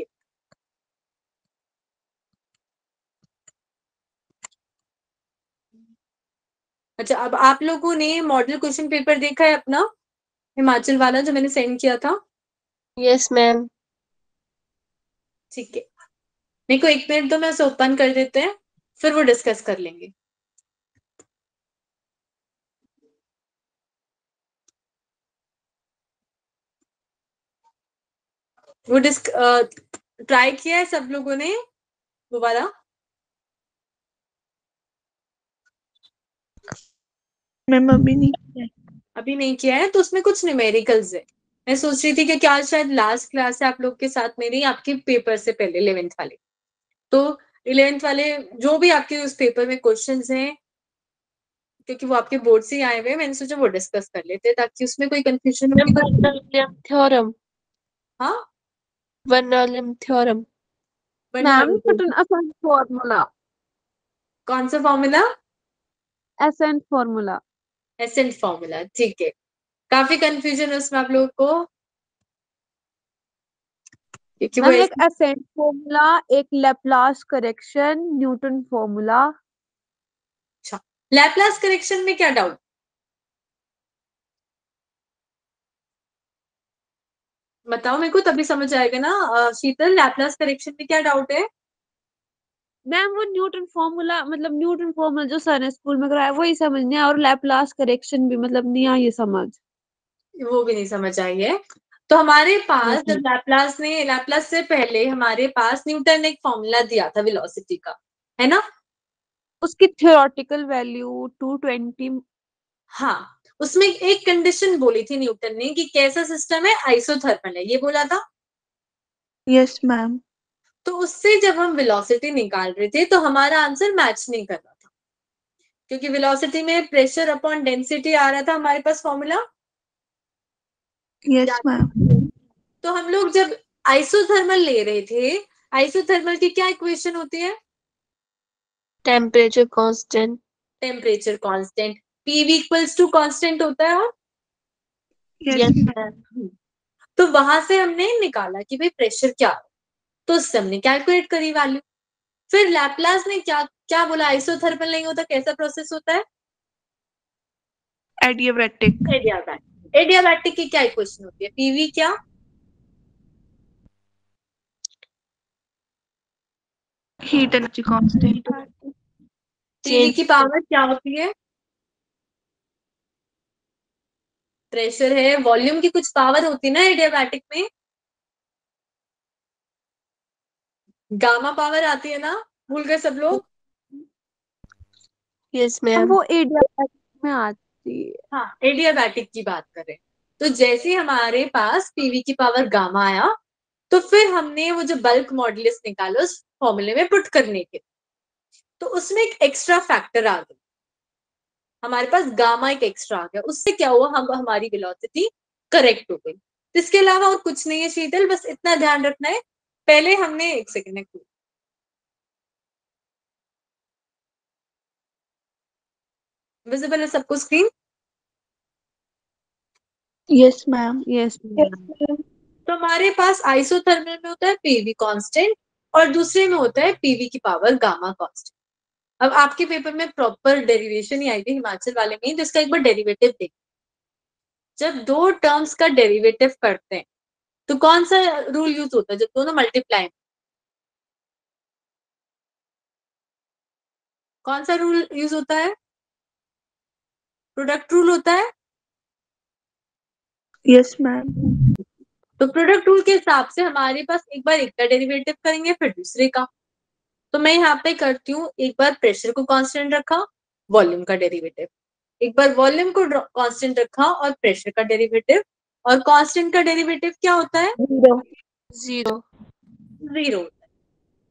अच्छा अब आप लोगों ने मॉडल क्वेश्चन पेपर देखा है अपना? हिमाचल वाला जो मैंने सेंड किया था? यस मैम ठीक है। को एक मिनट तो मैं उसे ओपन कर देते हैं फिर वो डिस्कस कर लेंगे। वो डिस्क ट्राई किया है सब लोगों ने? दोबारा? मैम अभी नहीं किया है। अभी नहीं किया है तो उसमें कुछ न्यूमेरिकल्स है। मैं सोच रही थी कि क्या शायद लास्ट क्लास है आप लोग के साथ मेरी आपके पेपर से पहले इलेवेंथ वाले। तो इलेवेंथ वाले जो भी आपके उस पेपर में क्वेश्चन हैं क्योंकि वो आपके बोर्ड से आए हुए मैंने सोचा वो डिस्कस कर लेते हैं ताकि उसमें कोई कंफ्यूजन थ्योरम हाँ। वर्नोलियम थ्योरम मैम फॉर्मूला कौन सा formula ascent formula ascent formula ठीक है। काफ़ी कंफ्यूजन है उसमें आप लोगों को। वो एक फॉर्मूला एक Laplace correction Newton formula. Laplace correction में क्या डाउट बताओ मेरे को तभी समझ आएगा ना। शीतल लैपलास करेक्शन में क्या डाउट है? मैम वो न्यूटन फॉर्मूला मतलब न्यूटन फॉर्मूला जो सर ने स्कूल में कराया वही समझ नहीं आया और लैप्लास करेक्शन भी मतलब नहीं आई समझ। वो भी नहीं समझ आई है। तो हमारे पास हम्म। जब लैपलास ने लैपलास से पहले हमारे पास न्यूटन ने एक फॉर्मूला दिया था वेलोसिटी का है ना? उसकी थियोरेटिकल वैल्यू टू ट्वेंटी हाँ उसमें एक कंडीशन बोली थी न्यूटन ने कि कैसा सिस्टम है? आइसोथर्मल है। ये बोला था? यस मैम तो उससे जब हम वेलोसिटी निकाल रहे थे तो हमारा आंसर मैच नहीं कर रहा था। क्योंकि वेलोसिटी में प्रेशर अपॉन डेंसिटी आ रहा था हमारे पास फॉर्मूला यस मैम तो हम लोग जब आइसोथर्मल ले रहे थे आइसोथर्मल की क्या इक्वेशन होती है? Temperature constant temperature constant PV equals to constant होता है और? मैम तो वहाँ से हमने निकाला कि भाई प्रेशर क्या है? तो उससे हमने कैलकुलेट करी वैल्यू फिर लैपलास ने क्या क्या बोला? आइसोथर्मल नहीं होता कैसा प्रोसेस होता है? एडियाबैटिक एडियाबैटिक एडियाबैटिक की क्या इक्वेशन होती है? पीवी क्या? हीट एनर्जी कांस्टेंट पीवी की पावर क्या होती है? प्रेशर है। वॉल्यूम की कुछ पावर होती है ना एडियाबैटिक में? गामा पावर आती है ना? भूल गए सब लोग? यस मैम मैम वो एडिया में आती है। हाँ एडियाबैटिक की बात करें। तो जैसे हमारे पास पीवी की पावर गामा आया तो फिर हमने वो जो बल्क मॉडुलस निकाला, उस फॉर्मूले में पुट करने के तो उसमें एक एक्स्ट्रा फैक्टर आ गया। हमारे पास गामा एक एक्स्ट्रा आ गया। उससे क्या हुआ? हम, हमारी वेलोसिटी करेक्ट हो गई। इसके अलावा और कुछ नहीं है शीतल, बस इतना ध्यान रखना है। पहले हमने, एक सेकेंड विजिबल है सबको स्क्रीन यस मैम यस तो हमारे पास आइसोथर्मल में होता है पीवी कांस्टेंट और दूसरे में होता है पीवी की पावर गामा कांस्टेंट अब आपके पेपर में प्रॉपर डेरिवेशन ही आई थी हिमाचल वाले में तो इसका एक बार डेरिवेटिव देख। जब दो टर्म्स का डेरिवेटिव करते हैं तो कौन सा रूल यूज़ होता है? जब दोनों मल्टीप्लाई कौन सा रूल यूज़ होता है? प्रोडक्ट रूल होता है? यस मैम तो प्रोडक्ट रूल के हिसाब से हमारे पास एक बार एक का डेरिवेटिव करेंगे फिर दूसरे का। तो मैं यहाँ पे करती हूँ एक बार प्रेशर को कांस्टेंट रखा वॉल्यूम का डेरिवेटिव। एक बार वॉल्यूम को कांस्टेंट रखा और प्रेशर का डेरिवेटिव। और कांस्टेंट का डेरिवेटिव क्या होता है? ज़ीरो ज़ीरो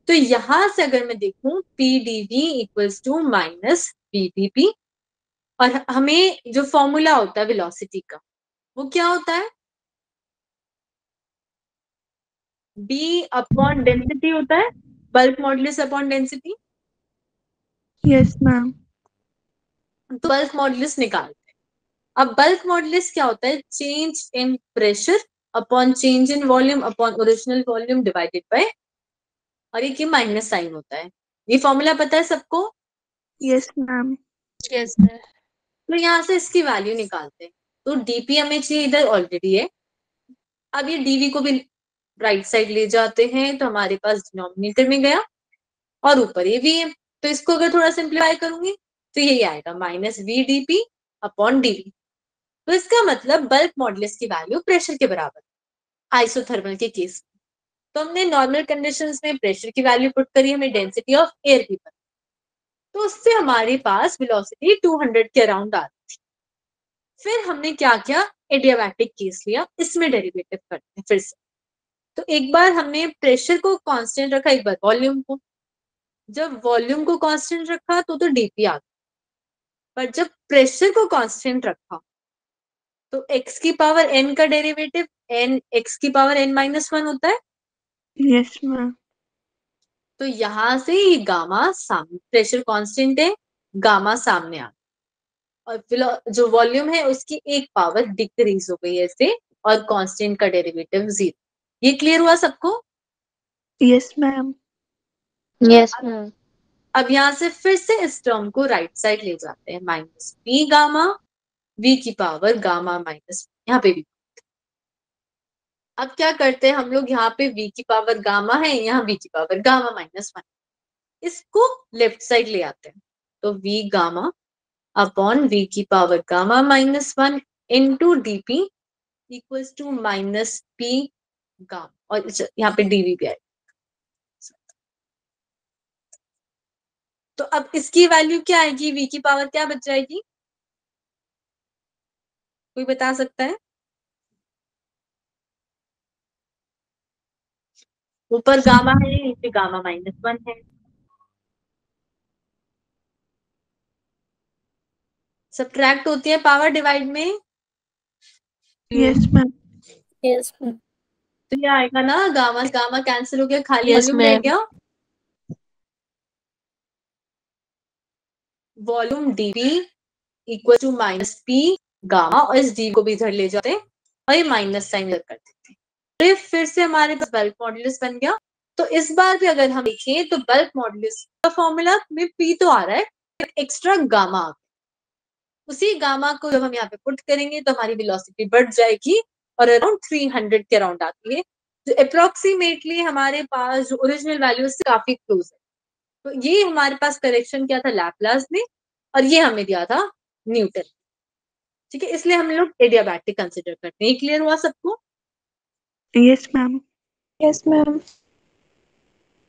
तो यहाँ से अगर मैं देखूँ P D V equals to minus P D P और हमें जो फॉर्मूला होता है वेलोसिटी का वो क्या होता है? बी अपॉन डेंसिटी होता है? Bulk modulus upon density yes ma'am तो बल्क मॉडुलस निकालते हैं। अब बल्क मॉडुलस क्या होता है? Change in pressure upon change in volume upon original volume divided by और ये माइनस साइन होता है? ये फॉर्मूला पता है सबको? यस मैम यस मैम तो यहाँ से इसकी वैल्यू निकालते हैं। तो डीपी हमें चाहिए इधर ऑलरेडी है। अब ये डीवी को भी राइट साइड ले जाते हैं तो हमारे पास डिनोमिनेटर में गया और ऊपर ये वी है। तो इसको अगर थोड़ा सिंप्लीफाई करूँगी तो यही आएगा minus V D P upon DV तो इसका मतलब बल्क मॉडुलस की वैल्यू प्रेशर के बराबर आइसोथर्मल के केस तो हमने नॉर्मल कंडीशंस में प्रेशर की वैल्यू पुट करी, हमें डेंसिटी ऑफ़ एयर की तो उससे हमारे पास वेलोसिटी 200 के अराउंड आ रही थी। फिर हमने क्या किया? एडियाबैटिक केस लिया। इसमें डेरिवेटिव करते हैं फिर से। तो एक बार हमने प्रेशर को कांस्टेंट रखा, एक बार वॉल्यूम को। जब वॉल्यूम को कांस्टेंट रखा तो तो डीपी आ गया। पर जब प्रेशर को कांस्टेंट रखा तो x की पावर n का डेरिवेटिव n, x की पावर n माइनस वन होता है। यस मैम तो यहाँ से ये गामा सामने प्रेशर कांस्टेंट है गामा सामने आ और जो वॉल्यूम है उसकी एक पावर डिक्रीज हो गई ऐसे और कांस्टेंट का डेरिवेटिव ज़ीरो ये क्लियर हुआ सबको? यस मैम यस मैम अब यहाँ से फिर से इस टर्म को राइट साइड ले जाते हैं माइनस पी गामा वी की पावर गामा माइनस यहाँ पे भी। अब क्या करते हैं हम लोग? यहाँ पे v की पावर गामा है, यहाँ v की पावर गामा माइनस वन इसको लेफ़्ट साइड ले आते हैं। तो v गामा अपॉन v की power gamma minus one into D P equals to minus P gamma और यहाँ पे dv भी आएगा। तो अब इसकी वैल्यू क्या आएगी? V की पावर क्या बच जाएगी? कोई बता सकता है? ऊपर गामा है नीचे गामा माइनस वन है। सब्ट्रैक्ट होती है पावर डिवाइड में। यस मैम यस तो ये आएगा ना गामा गामा कैंसिल हो गया खाली Yes, वॉल्यूम रह. गया। Volume DV equal to minus P gamma और इस डी को भी इधर ले जाते हैं और ये माइनस साइन इधर कर तो ये फिर से हमारे पास बल्क मॉडुलस बन गया? तो इस बार भी अगर हम देखें तो बल्क मॉडुलस का फॉर्मूला में पी तो आ रहा है एक्स्ट्रा गामा उसी गामा को जब हम यहाँ पे पुट करेंगे तो हमारी वेलोसिटी बढ़ जाएगी और अराउंड 300 के अराउंड आती है। जो अप्रोक्सीमेटली हमारे पास जो ओरिजिनल वैल्यू से काफ़ी क्लोज है। तो ये हमारे पास करेक्शन क्या था? लैपलास ने और ये हमें दिया था न्यूटन ठीक है, इसलिए हम लोग एडियाबैटिक कंसिडर करते हैं। क्लियर हुआ सबको? यस मैम यस मैम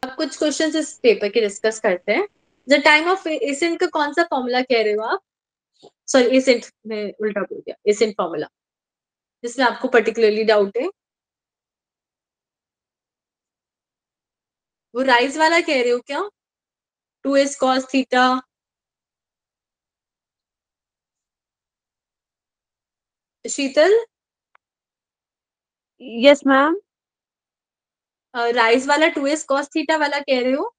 अब कुछ क्वेश्चन इस पेपर के डिस्कस करते हैं। द टाइम ऑफ़ एसेंट का कौन सा फॉर्मूला कह रहे हो आप? सॉरी एसेंट में उल्टा बोल गया एसेंट फॉर्मूला जिसमें आपको पर्टिकुलरली डाउट है। वो राइज वाला कह रहे हो क्या? Two S cos theta Sheetal? Yes ma'am rise वाला टू एस कॉस थीटा वाला कह रहे हो?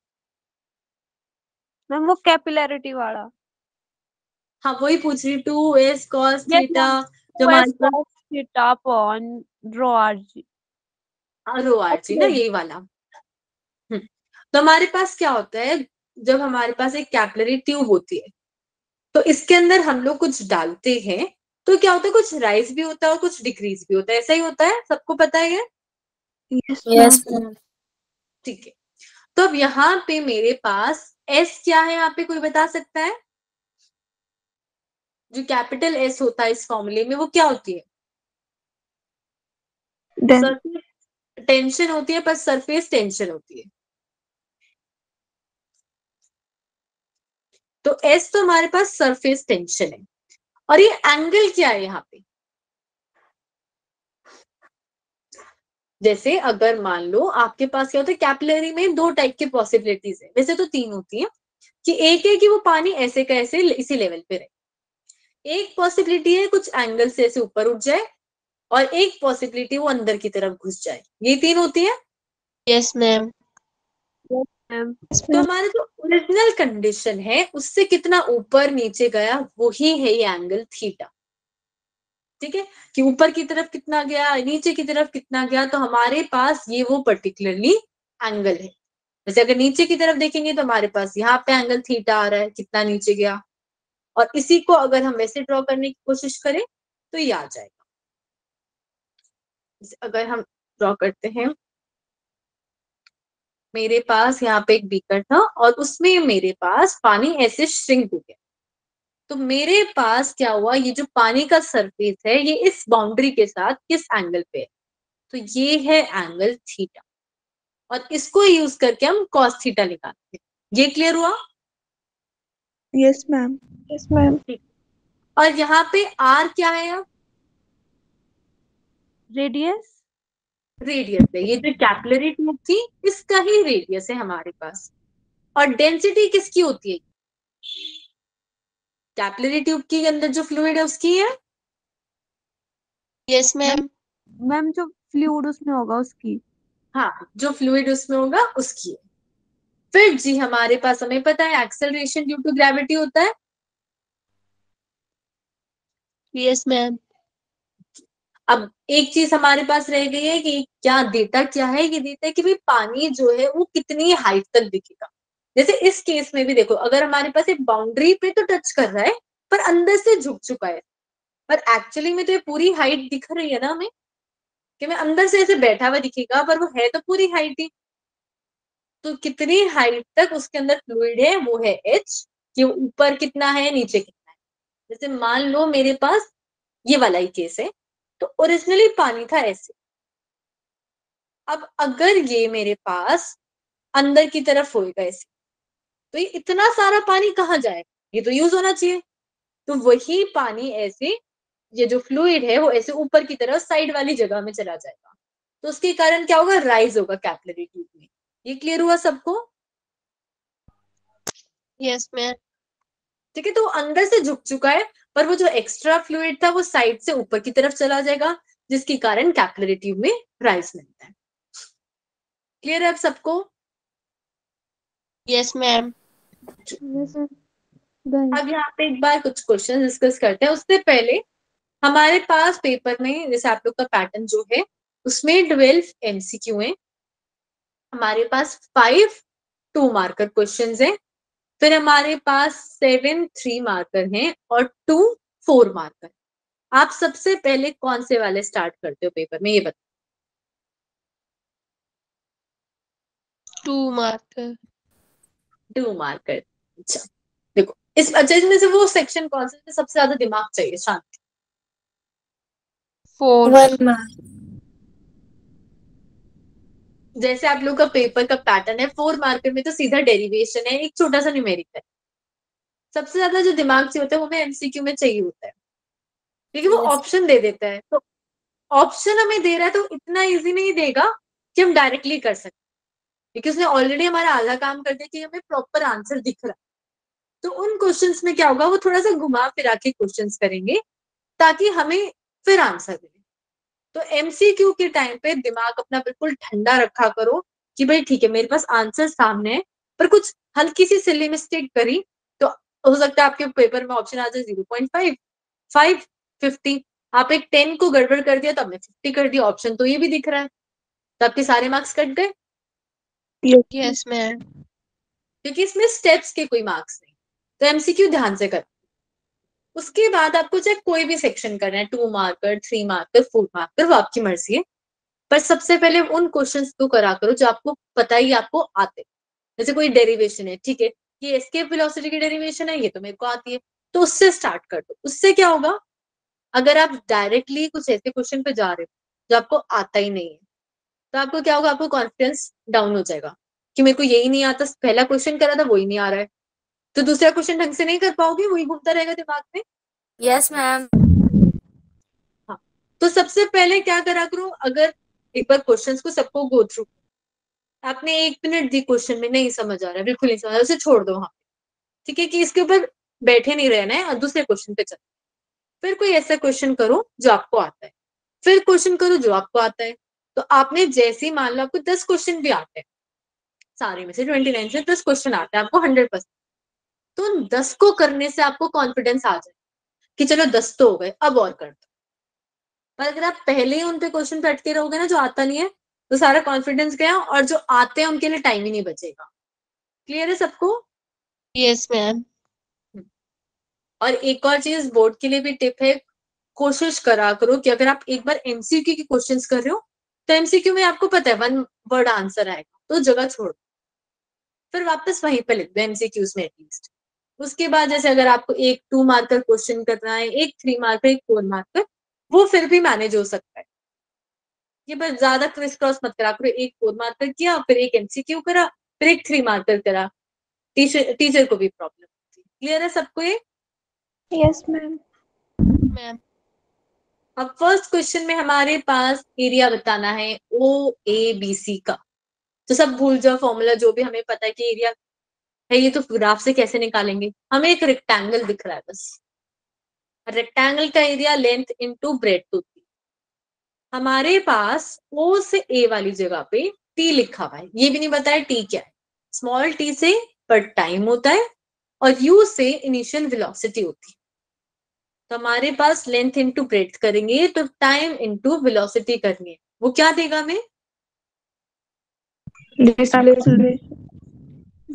मैम वो कैपिलरिटी वाला। हाँ वही पूछ रही टू एस कॉस थीटा जो cos theta upon rho rg rho RG ना यही वाला। हम्म, तो हमारे पास क्या होता है जब हमारे पास एक कैपलरी ट्यूब होती है तो इसके अंदर हम लोग कुछ डालते हैं तो क्या होता है कुछ राइज भी होता है और कुछ डिक्रीज भी होता है ऐसा ही होता है? सबको पता है ये? यस Yes, ठीक है। तो अब यहाँ पे मेरे पास एस क्या है यहाँ पे कोई बता सकता है? जो कैपिटल एस होता है इस फॉर्मूले में वो क्या होती है? सरफेस टेंशन होती है पर सरफेस टेंशन होती है। तो एस तो हमारे पास सरफेस टेंशन है। और ये एंगल क्या है यहाँ पे? जैसे अगर मान लो आपके पास क्या होता है कैपिलरी में दो टाइप की पॉसिबिलिटीज है। वैसे तो तीन होती है कि एक है कि वो पानी ऐसे का ऐसे इसी लेवल पे रहे। एक पॉसिबिलिटी है कुछ एंगल से ऐसे ऊपर उठ जाए और एक पॉसिबिलिटी वो अंदर की तरफ़ घुस जाए। ये तीन होती है? यस मैम तो हमारा जो ओरिजिनल कंडीशन है उससे कितना ऊपर नीचे गया वही है ये एंगल थीटा ठीक है? कि ऊपर की तरफ़ कितना गया नीचे की तरफ़ कितना गया तो हमारे पास ये वो पर्टिकुलरली एंगल है। जैसे अगर नीचे की तरफ़ देखेंगे तो हमारे पास यहाँ पे एंगल थीटा आ रहा है कितना नीचे गया। और इसी को अगर हम वैसे ड्रॉ करने की कोशिश करें तो ये आ जाएगा। अगर हम ड्रॉ करते हैं मेरे पास यहाँ पे एक बीकर था और उसमें मेरे पास पानी ऐसे श्रिंक हो गया। तो मेरे पास क्या हुआ ये जो पानी का सरफेस है ये इस बाउंड्री के साथ किस एंगल पे है? तो ये है एंगल थीटा और इसको यूज़ करके हम कॉस थीटा निकालते हैं। ये क्लियर हुआ? Yes ma'am Yes, ma'am. और यहाँ पे आर क्या है? अब रेडियस रेडियस है। ये जो कैपलरी ट्यूब थी इसका ही रेडियस है हमारे पास। और डेंसिटी किसकी होती है? कैपलरी ट्यूब के अंदर जो फ्लूड है उसकी है? यस मैम मैम जो फ्लूड उसमें होगा उसकी। हाँ जो फ्लूड उसमें होगा उसकी है। फिर जी हमारे पास हमें पता है एक्सेलरेशन ड्यू टू ग्रेविटी होता है। Yes, ma'am. अब एक चीज़ हमारे पास रह गई है कि क्या देता क्या है? ये देता है कि भाई पानी जो है वो कितनी हाइट तक दिखेगा। जैसे इस केस में भी देखो, अगर हमारे पास एक बाउंड्री पे तो टच कर रहा है, पर अंदर से झुक चुका है। पर एक्चुअली में तो ये पूरी हाइट दिख रही है ना हमें? कि मैं अंदर से ऐसे बैठा हुआ दिखेगा, पर वो है तो पूरी हाइट ही। तो कितनी हाइट तक उसके अंदर फ्लूइड है, वो है एच कि ऊपर कितना है, नीचे कितना है। जैसे मान लो मेरे पास ये वाला ही केस है। तो ओरिजिनली पानी था ऐसे। अब अगर ये मेरे पास अंदर की तरफ़ होएगा ऐसे तो ये इतना सारा पानी कहाँ जाएगा? ये तो यूज़ होना चाहिए। तो वही पानी ऐसे ये जो फ्लूइड है वो ऐसे ऊपर की तरफ़ साइड वाली जगह में चला जाएगा। तो उसके कारण क्या होगा? राइज होगा कैपिलरी ट्यूब में। ये क्लियर हुआ सबको? Yes, ma'am. ठीक है तो वो अंदर से झुक चुका है पर वो जो एक्स्ट्रा फ्लूड था वो साइड से ऊपर की तरफ़ चला जाएगा जिसके कारण कैपिलरी ट्यूब में राइज मिलता है। क्लियर है अब सबको? Yes, ma'am. अब यहाँ पे एक बार कुछ क्वेश्चन डिस्कस करते हैं। उससे पहले हमारे पास पेपर में जैसे आप लोग का पैटर्न जो है उसमें ट्वेल्व एमसीक्यू है। हमारे पास फाइव टू मार्कर क्वेश्चंस हैं। फिर हमारे पास सेवन थ्री मार्कर हैं और टू फोर मार्कर। आप सबसे पहले कौन से वाले स्टार्ट करते हो पेपर में? ये बताओ टू मार्कर। To marker. अच्छा देखो इस अच्छा इसमें से वो सेक्शन कौन सा सबसे ज़्यादा दिमाग चाहिए? शांति। फोर। One mark. जैसे आप लोग का पेपर का पैटर्न है फोर मार्कर में तो सीधा डेरिवेशन है एक छोटा सा न्यूमेरिकल सबसे ज़्यादा जो दिमाग से होता है वो हमें एमसीक्यू में चाहिए होता है। क्योंकि वो Yes. ऑप्शन दे देता है। तो ऑप्शन हमें दे रहा है तो इतना इजी नहीं देगा कि हम डायरेक्टली कर सकते क्योंकि उसने ऑलरेडी हमारा आधा काम कर दिया कि हमें प्रॉपर आंसर दिख रहा है। तो उन क्वेश्चंस में क्या होगा वो थोड़ा सा घुमा फिरा के क्वेश्चंस करेंगे ताकि हमें फिर आंसर मिले। तो एमसीक्यू के टाइम पे दिमाग अपना बिल्कुल ठंडा रखा करो कि भाई ठीक है मेरे पास आंसर सामने है पर कुछ हल्की सी सिली मिस्टेक करी तो हो सकता है आपके पेपर में ऑप्शन आ जाए zero point five five fifty आप एक टेन को गड़बड़ कर दिया तो आपने फिफ्टी कर दिया ऑप्शन तो ये भी दिख रहा है। तो आपके सारे मार्क्स कट गए. क्योंकि इसमें स्टेप्स के कोई मार्क्स नहीं। तो एमसीक्यू ध्यान से कर। उसके बाद आपको चाहे कोई भी सेक्शन करना है two marker three marker four marker वो आपकी मर्ज़ी है। पर सबसे पहले उन क्वेश्चन को करा करो जो आपको पता ही आपको आते जैसे कोई डेरिवेशन है, ठीक है, ये एस्केप वेलोसिटी की डेरिवेशन है, ये तो मेरे को आती है। तो उससे स्टार्ट कर दो। उससे क्या होगा? अगर आप डायरेक्टली कुछ ऐसे क्वेश्चन पे जा रहे हो जो आपको आता ही नहीं है तो आपको क्या होगा? आपको कॉन्फिडेंस डाउन हो जाएगा कि मेरे को यही नहीं आता, पहला क्वेश्चन करा था, वही नहीं आ रहा है। तो दूसरा क्वेश्चन ढंग से नहीं कर पाओगे वही घूमता रहेगा दिमाग में? Yes Yes, ma'am. तो सबसे पहले क्या करा करो अगर एक बार क्वेश्चंस को सबको गो थ्रू आपने एक मिनट दी क्वेश्चन में नहीं समझ आ रहा है बिल्कुल नहीं समझ आ रहा उसे छोड़ दो वहाँ पे। ठीक है कि इसके ऊपर बैठे नहीं रहना है और दूसरे क्वेश्चन पे चलो। फिर कोई ऐसा क्वेश्चन करो जो आपको आता है। फिर क्वेश्चन करो जो आपको आता है। तो आपने जैसे ही मान लो आपको दस क्वेश्चन भी आते हैं सारे में से ट्वेंटी नाइन से दस क्वेश्चन आते हैं आपको हंड्रेड परसेंट तो उन दस को करने से आपको कॉन्फिडेंस आ जाए कि चलो दस तो हो गए अब और कर दो। पर अगर आप पहले ही उन पे क्वेश्चन पे अटके रहोगे ना जो आता नहीं है तो सारा कॉन्फिडेंस गया और जो आते हैं उनके लिए टाइम ही नहीं बचेगा। क्लियर है सबको? Yes, ma'am. और एक और चीज़ बोर्ड के लिए भी टिप है कोशिश करा करो कि अगर आप एक बार एमसीक्यू की क्वेश्चंस कर रहे हो तो एमसीक्यू में आपको पता है वन वर्ड आंसर आएगा तो जगह छोड़ दो। फिर वापस वहीं पे लिख दो एमसीक्यूज में एटलीस्ट उसके बाद जैसे अगर आपको एक टू मार्कर क्वेश्चन करना है एक थ्री मार्कर एक फोर मार्कर वो फिर भी मैनेज हो सकता है। ये बस ज़्यादा क्रिस क्रॉस मत करा करो एक फोर मार्कर किया फिर एक एमसीक्यू करा फिर एक थ्री मार्कर करा। टीचर टीचर को भी प्रॉब्लम होती क्लियर है सबको ये? Yes, ma'am Ma'am. अब फ़र्स्ट क्वेश्चन में हमारे पास एरिया बताना है ओ ए बी सी का। तो सब भूल जाओ फॉर्मूला जो भी हमें पता है कि एरिया ये तो ग्राफ से कैसे निकालेंगे? हमें एक रेक्टेंगल दिख रहा है बस। रेक्टेंगल का एरिया लेंथ इनटू ब्रेथ होती है। हमारे पास ओ से ए वाली जगह पे टी लिखा हुआ है। ये भी नहीं बताया टी क्या है। स्मॉल टी से पर टाइम होता है और यू से इनिशियल वेलोसिटी होती है। तो हमारे पास लेंथ इंटू ब्रेथ करेंगे तो टाइम इंटू वेलोसिटी करनी है वो क्या देगा हमें.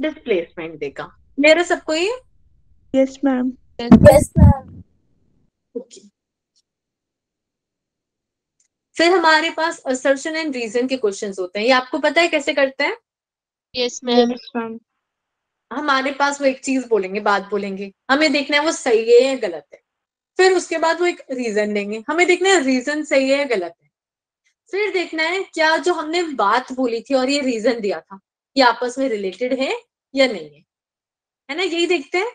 डिस्प्लेसमेंट देगा क्लियर है सबको ये? Yes, ma'am. Yes, ma'am. Okay फिर हमारे पास असर्शन एंड रीजन के क्वेश्चंस होते हैं। ये आपको पता है कैसे करते हैं? Yes, ma'am. Yes, ma'am. हमारे पास वो एक चीज़ बोलेंगे बात बोलेंगे। हमें देखना है वो सही है या गलत है। फिर उसके बाद वो एक रीजन देंगे। हमें देखना है रीजन सही है या गलत है। फिर देखना है क्या जो हमने बात बोली थी और ये रीजन दिया था ये आपस में रिलेटेड है या नहीं है? है ना? यही देखते हैं?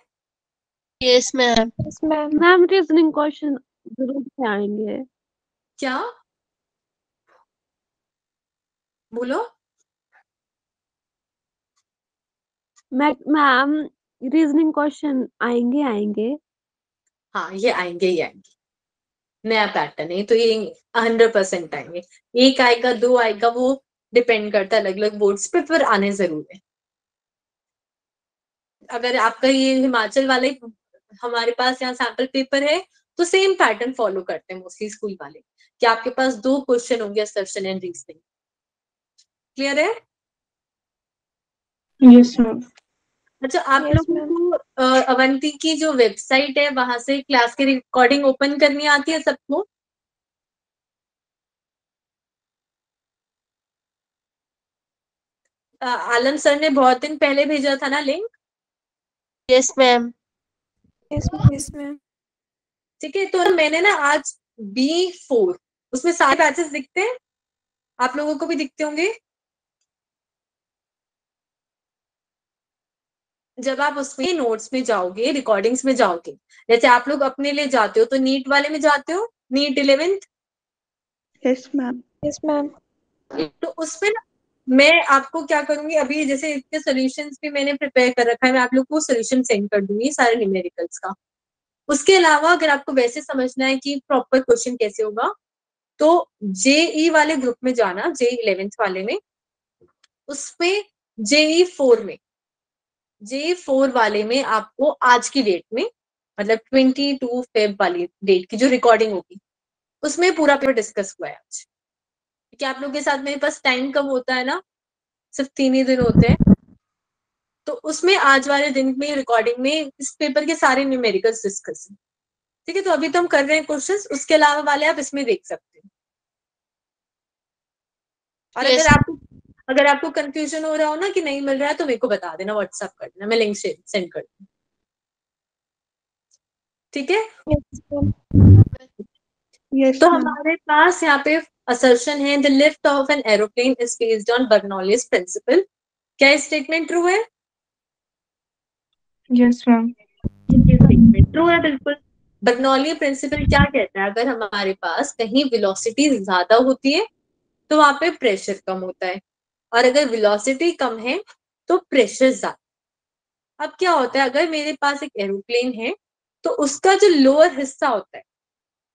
Yes, ma'am. Yes, ma'am. Ma'am reasoning question ज़रूर से आएँगे। क्या? बोलो। मैम रीजनिंग क्वेश्चन आएँगे आएँगे। हाँ ये आएँगे ही आएँगे। नया पैटर्न है तो ये हंड्रेड परसेंट आएँगे। एक आएगा दो आएगा वो डिपेंड करता है अलग अलग बोर्ड्स पे पर आने ज़रूर है। अगर आपका ये हिमाचल वाले हमारे पास यहाँ सैंपल पेपर है तो सेम पैटर्न फॉलो करते हैं मोस्टली स्कूल वाले कि आपके पास दो क्वेश्चन होंगे असर्शन एंड रीजनिंग क्लियर है? Yes, ma'am. अच्छा आप Yes, लोगों को अवंती की जो वेबसाइट है वहाँ से क्लास की रिकॉर्डिंग ओपन करनी आती है सबको? आलम सर ने बहुत दिन पहले भेजा था ना link Yes, ma'am. Yes, ma'am. Yes, ठीक है तो मैंने ना आज बी फोर उसमें सारे बैचेस दिखते हैं? आप लोगों को भी दिखते होंगे? जब आप उसमें नोट्स में जाओगे रिकॉर्डिंग्स में जाओगे जैसे आप लोग अपने लिए जाते हो तो नीट वाले में जाते हो? NEET eleventh yes ma'am yes ma'am तो उसमें ना मैं आपको क्या करूँगी, अभी जैसे इसके सॉल्यूशंस भी मैंने प्रिपेयर कर रखा है, मैं आप लोग को सोल्यूशन सेंड कर दूँगी सारे न्यूमेरिकल्स का। उसके अलावा अगर आपको वैसे समझना है कि प्रॉपर क्वेश्चन कैसे होगा तो जेई वाले ग्रुप में जाना जे इलेवेंथ वाले में। उसमें जेई फोर में जे फोर वाले में आपको आज की डेट में मतलब ट्वेंटी टू फेब वाली डेट की जो रिकॉर्डिंग होगी, उसमें पूरा पेपर डिस्कस हुआ है आज। क्या आप लोगों के साथ मेरे पास टाइम कम होता है ना? सिर्फ़ तीन ही दिन होते हैं। तो उसमें आज वाले दिन में रिकॉर्डिंग में इस पेपर के सारे न्यूमेरिकल्स डिस्कस हैं। ठीक है तो अभी तो हम कर रहे हैं क्वेश्चंस उसके अलावा वाले आप इसमें देख सकते हैं। और Yes. अगर आपको अगर आपको कंफ्यूजन हो रहा हो ना कि नहीं मिल रहा है तो मेरे को बता देना व्हाट्सएप कर देना मैं लिंक सेंड कर दूँ। ठीक है? यस तो हमारे पास यहाँ पे असर्शन है the lift of an aeroplane is based on Bernoulli's principle क्या स्टेटमेंट ट्रू है? यस मैम स्टेटमेंट ट्रू है बिल्कुल। बर्नौली प्रिंसिपल क्या कहता है? अगर हमारे पास कहीं वेलोसिटी ज़्यादा होती है तो वहाँ पे प्रेशर कम होता है। और अगर वेलोसिटी कम है तो प्रेशर ज़्यादा। अब क्या होता है? अगर मेरे पास एक एरोप्लेन है तो उसका जो लोअर हिस्सा होता है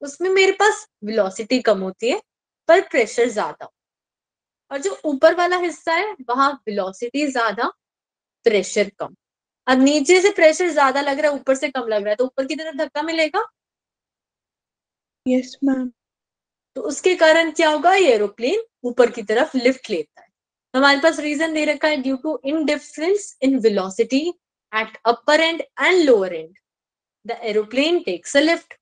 उसमें मेरे पास वेलोसिटी कम होती है पर प्रेशर ज़्यादा। और जो ऊपर वाला हिस्सा है वहाँ वेलोसिटी ज़्यादा प्रेशर कम। अब नीचे से प्रेशर ज़्यादा लग रहा है ऊपर से कम लग रहा है तो ऊपर की तरफ़ धक्का मिलेगा? यस मैम तो उसके कारण क्या होगा? ये एरोप्लेन ऊपर की तरफ़ लिफ्ट लेता है। हमारे पास रीजन दे रखा है due to in difference in velocity at upper and and lower end the aeroplane takes a lift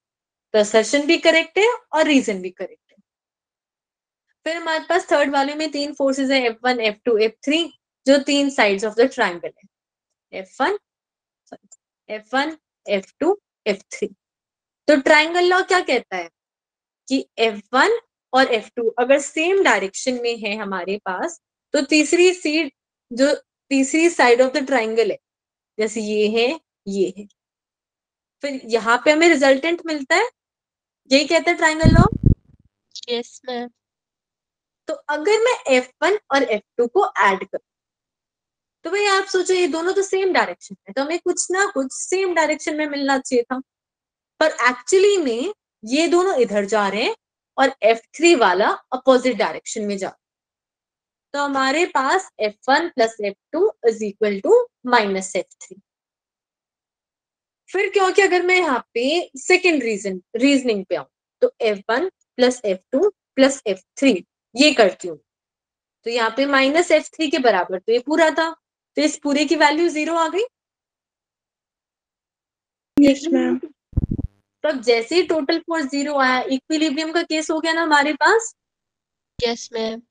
assertion भी करेक्ट है और रीजन भी करेक्ट फिर हमारे पास थर्ड वाले में तीन फोर्सेस है F one F two F three जो तीन साइड्स ऑफ़ द ट्राइंगल है। F one F one F two F three तो ट्राइंगल लॉ क्या कहता है? कि F1 और F2 अगर सेम डायरेक्शन में है हमारे पास तो तीसरी सीट जो तीसरी साइड ऑफ़ द ट्राइंगल है जैसे ये है ये है। फिर यहाँ पे हमें रिजल्टेंट मिलता है। यही कहता है ट्राइंगल लॉ Yes, ma'am. तो अगर मैं F1 और F2 को ऐड करूँ तो भाई आप सोचो ये दोनों तो सेम डायरेक्शन है तो हमें कुछ ना कुछ सेम डायरेक्शन में मिलना चाहिए था पर एक्चुअली में ये दोनों इधर जा रहे हैं और F3 वाला अपोजिट डायरेक्शन में जा रहा है। तो हमारे पास F1 plus F two is equal to minus F three फिर क्योंकि अगर मैं यहाँ पे सेकेंड रीजन रीजनिंग पे आऊँ तो F1 plus F two plus F3 ये करती हूँ। तो यहाँ पे माइनस एफ़ थ्री के बराबर तो ये पूरा था। तो इस पूरे की वैल्यू ज़ीरो आ गई। यस मैम तो अब जैसे ही टोटल फोर्स ज़ीरो आया इक्विलिब्रियम का केस हो गया ना हमारे पास। Yes, मैम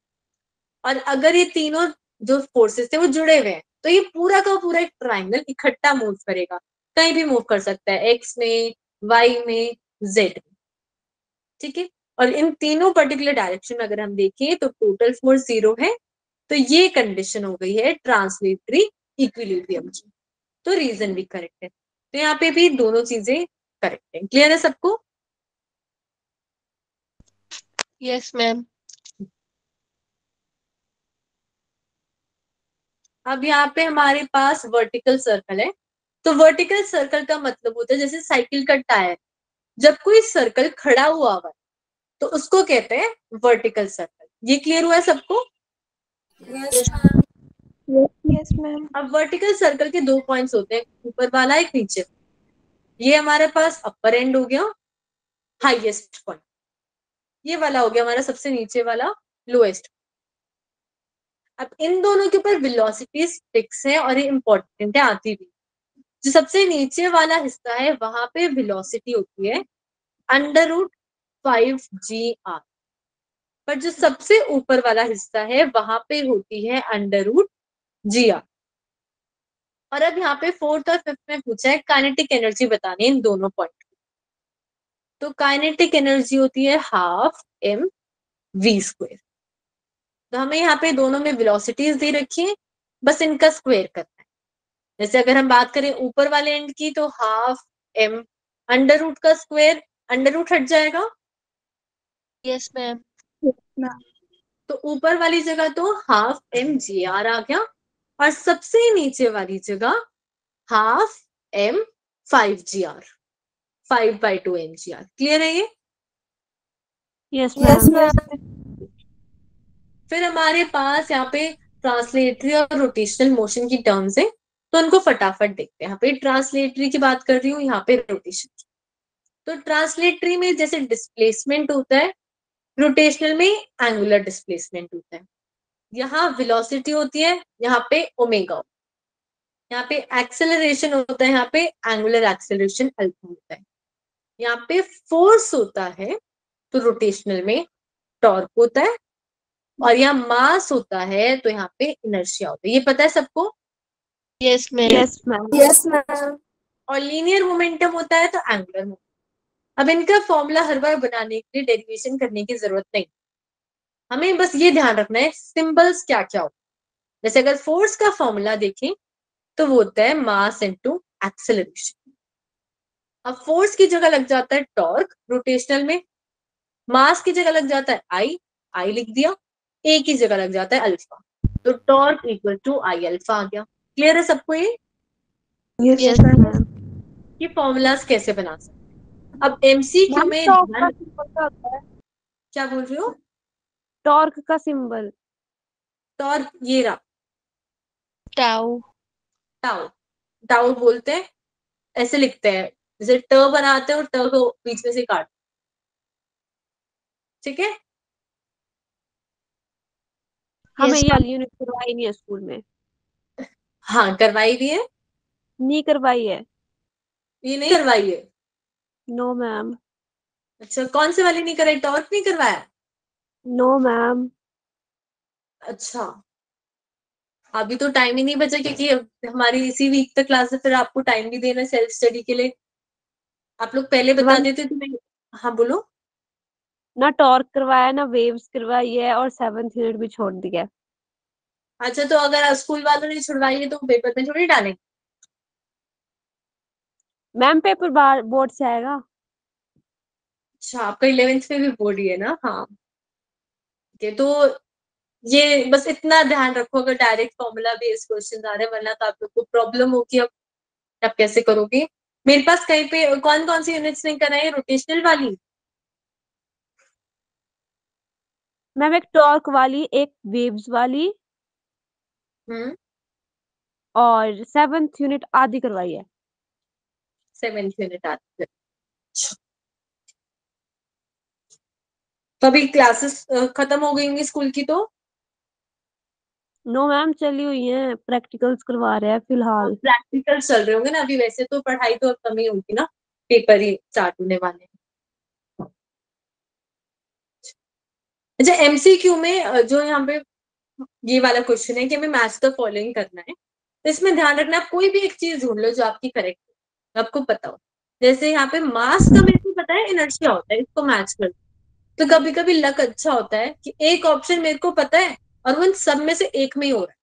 और अगर ये तीनों जो फोर्सेस थे वो जुड़े हुए हैं तो ये पूरा का पूरा एक ट्राइंगल इकट्ठा मूव करेगा। कहीं भी मूव कर सकता है एक्स में वाई में जेड में। ठीक है? और इन तीनों पर्टिकुलर डायरेक्शन में अगर हम देखें तो टोटल फोर्स ज़ीरो है तो ये कंडीशन हो गई है ट्रांसलेटरी इक्विलिब्रियम की। तो रीजन भी करेक्ट है। तो यहाँ पे भी दोनों चीज़ें करेक्ट है। क्लियर है सबको? यस मैम अब यहाँ पे हमारे पास वर्टिकल सर्कल है। तो वर्टिकल सर्कल का मतलब होता है जैसे साइकिल का टायर जब कोई सर्कल खड़ा हुआ हुआ है तो उसको कहते हैं वर्टिकल सर्कल ये क्लियर हुआ है सबको? Yes. यस मैम अब वर्टिकल सर्कल के दो पॉइंट्स होते हैं ऊपर वाला एक नीचे. ये हमारे पास अपर एंड हो गया हाईएस्ट पॉइंट ये वाला हो गया हमारा सबसे नीचे वाला लोएस्ट अब इन दोनों के ऊपर वेलोसिटीज फिक्स है और ये इंपॉर्टेंट है आती भी. जो सबसे नीचे वाला हिस्सा है वहाँ पे वेलोसिटी होती है under root five G R पर जो सबसे ऊपर वाला हिस्सा है, वहाँ पे होती है अंडर रूट जी आर और अब यहाँ पे फोर्थ और फिफ्थ में पूछा है काइनेटिक एनर्जी बतानी इन दोनों पॉइंट तो काइनेटिक एनर्जी होती है हाफ़ एम वी स्क्वायर तो हमें यहाँ पे दोनों में वेलोसिटीज दे रखी है, बस इनका स्क्वेयर करना है। जैसे अगर हम बात करें ऊपर वाले एंड की तो हाफ़ एम अंडर रूट का स्क्वेयर अंडर रूट हट जाएगा Yes, ma'am. तो ऊपर वाली जगह तो हाफ़ एम जी आर आ गया और सबसे नीचे वाली जगह half M five G R five by two M G R clear है ये? यस Yes, मैम फिर हमारे पास यहाँ पे ट्रांसलेटरी और रोटेशनल मोशन की टर्म्स है तो उनको फटाफट देखते हैं। यहाँ पे ट्रांसलेटरी की बात कर रही हूँ यहाँ पे रोटेशन की तो ट्रांसलेटरी में जैसे डिस्प्लेसमेंट होता है रोटेशनल में एंगुलर डिस्प्लेसमेंट होता है। यहाँ वेलोसिटी होती है यहाँ पे ओमेगा यहाँ पे एक्सेलरेशन होता है यहाँ पे एंगुलर एक्सेलरेशन अल्फ़ा होता है। यहाँ पे फोर्स होता है तो रोटेशनल में टॉर्क होता है। और यहाँ मास होता है तो यहाँ पे इनर्शिया होता है। ये पता है सबको? Yes, ma'am. Yes ma'am Yes, ma'am. और लीनियर मोमेंटम होता है तो एंगुलर मोमेंटम अब इनका फॉर्मूला हर बार बनाने के लिए डेरिवेशन करने की ज़रूरत नहीं। हमें बस ये ध्यान रखना है सिंबल्स क्या क्या हो। जैसे अगर फोर्स का फॉर्मूला देखें तो वो होता है मास इनटू एक्सेलरेशन अब फोर्स की जगह लग जाता है टॉर्क रोटेशनल में। मास की जगह लग जाता है आई आई लिख दिया। ए की जगह लग जाता है अल्फ़ा तो torque equal to I alpha आ गया। क्लियर है सबको ये? Yes, ये फॉर्मूलाज कैसे बना सकते अब एमसीक्यू में क्या होता है? क्या बोल रही हो? टॉर्क का सिंबल टॉर्क ये रहा। Tau. टाउ टाउ बोलते हैं ऐसे लिखते हैं। जैसे ट बनाते हैं और ट को बीच में से काट। ठीक है? हमें ये वाली यूनिट करवाई नहीं है स्कूल में। हाँ करवाई भी है। नहीं करवाई है। ये नहीं करवाई है। नो मैम अच्छा कौन से वाली नहीं कराई टॉर्क नहीं करवाया? नो मैम अच्छा। अभी तो टाइम ही नहीं बचा क्योंकि हमारी इसी वीक तक क्लास है फिर आपको टाइम भी देना सेल्फ स्टडी के लिए। आप लोग पहले बता देते तो मैं हाँ बोलो। ना टॉर्क करवाया ना वेव्स करवाई है और सेवंथ यूनिट भी छोड़ दिया। अच्छा तो अगर स्कूल वालों ने छुड़वाई है तो पेपर में थोड़ी डालेंगे? मैम पेपर बार बोर्ड से आएगा। अच्छा आपका इलेवेंथ में भी बोर्ड ही है ना? हाँ। ठीक तो ये बस इतना ध्यान रखो अगर डायरेक्ट फॉर्मूला बेस्ड क्वेश्चन आ रहे हैं वरना तो आप लोग को प्रॉब्लम होगी अब आप कैसे करोगे? मेरे पास कहीं पे कौन कौन सी यूनिट्स नहीं कराई रोटेशनल वाली? मैम एक टॉर्क वाली एक वेव्स वाली। हम्म। और सेवंथ यूनिट आधी करवाई है। सेवेंथ यूनिट आती है अच्छा। तो अभी क्लासेस खत्म हो गई होंगी स्कूल की तो? नो मैम चली हुई है। प्रैक्टिकल्स करवा रहे हैं फ़िलहाल। प्रैक्टिकल चल रहे होंगे ना अभी वैसे तो पढ़ाई तो अब कम ही होगी ना पेपर ही स्टार्ट होने वाले हैं। अच्छा एमसीक्यू में जो यहाँ पे ये वाला क्वेश्चन है कि हमें मैच द फॉलोइंग करना है तो इसमें ध्यान रखना आप कोई भी एक चीज़ ढूंढ लो जो आपकी करेक्ट आपको पता हो। जैसे यहाँ पे मास का मेरे को पता है इनर्शिया होता है इसको मैच कर तो कभी कभी लक अच्छा होता है कि एक ऑप्शन मेरे को पता है और वो इन सब में से एक में ही हो रहा है।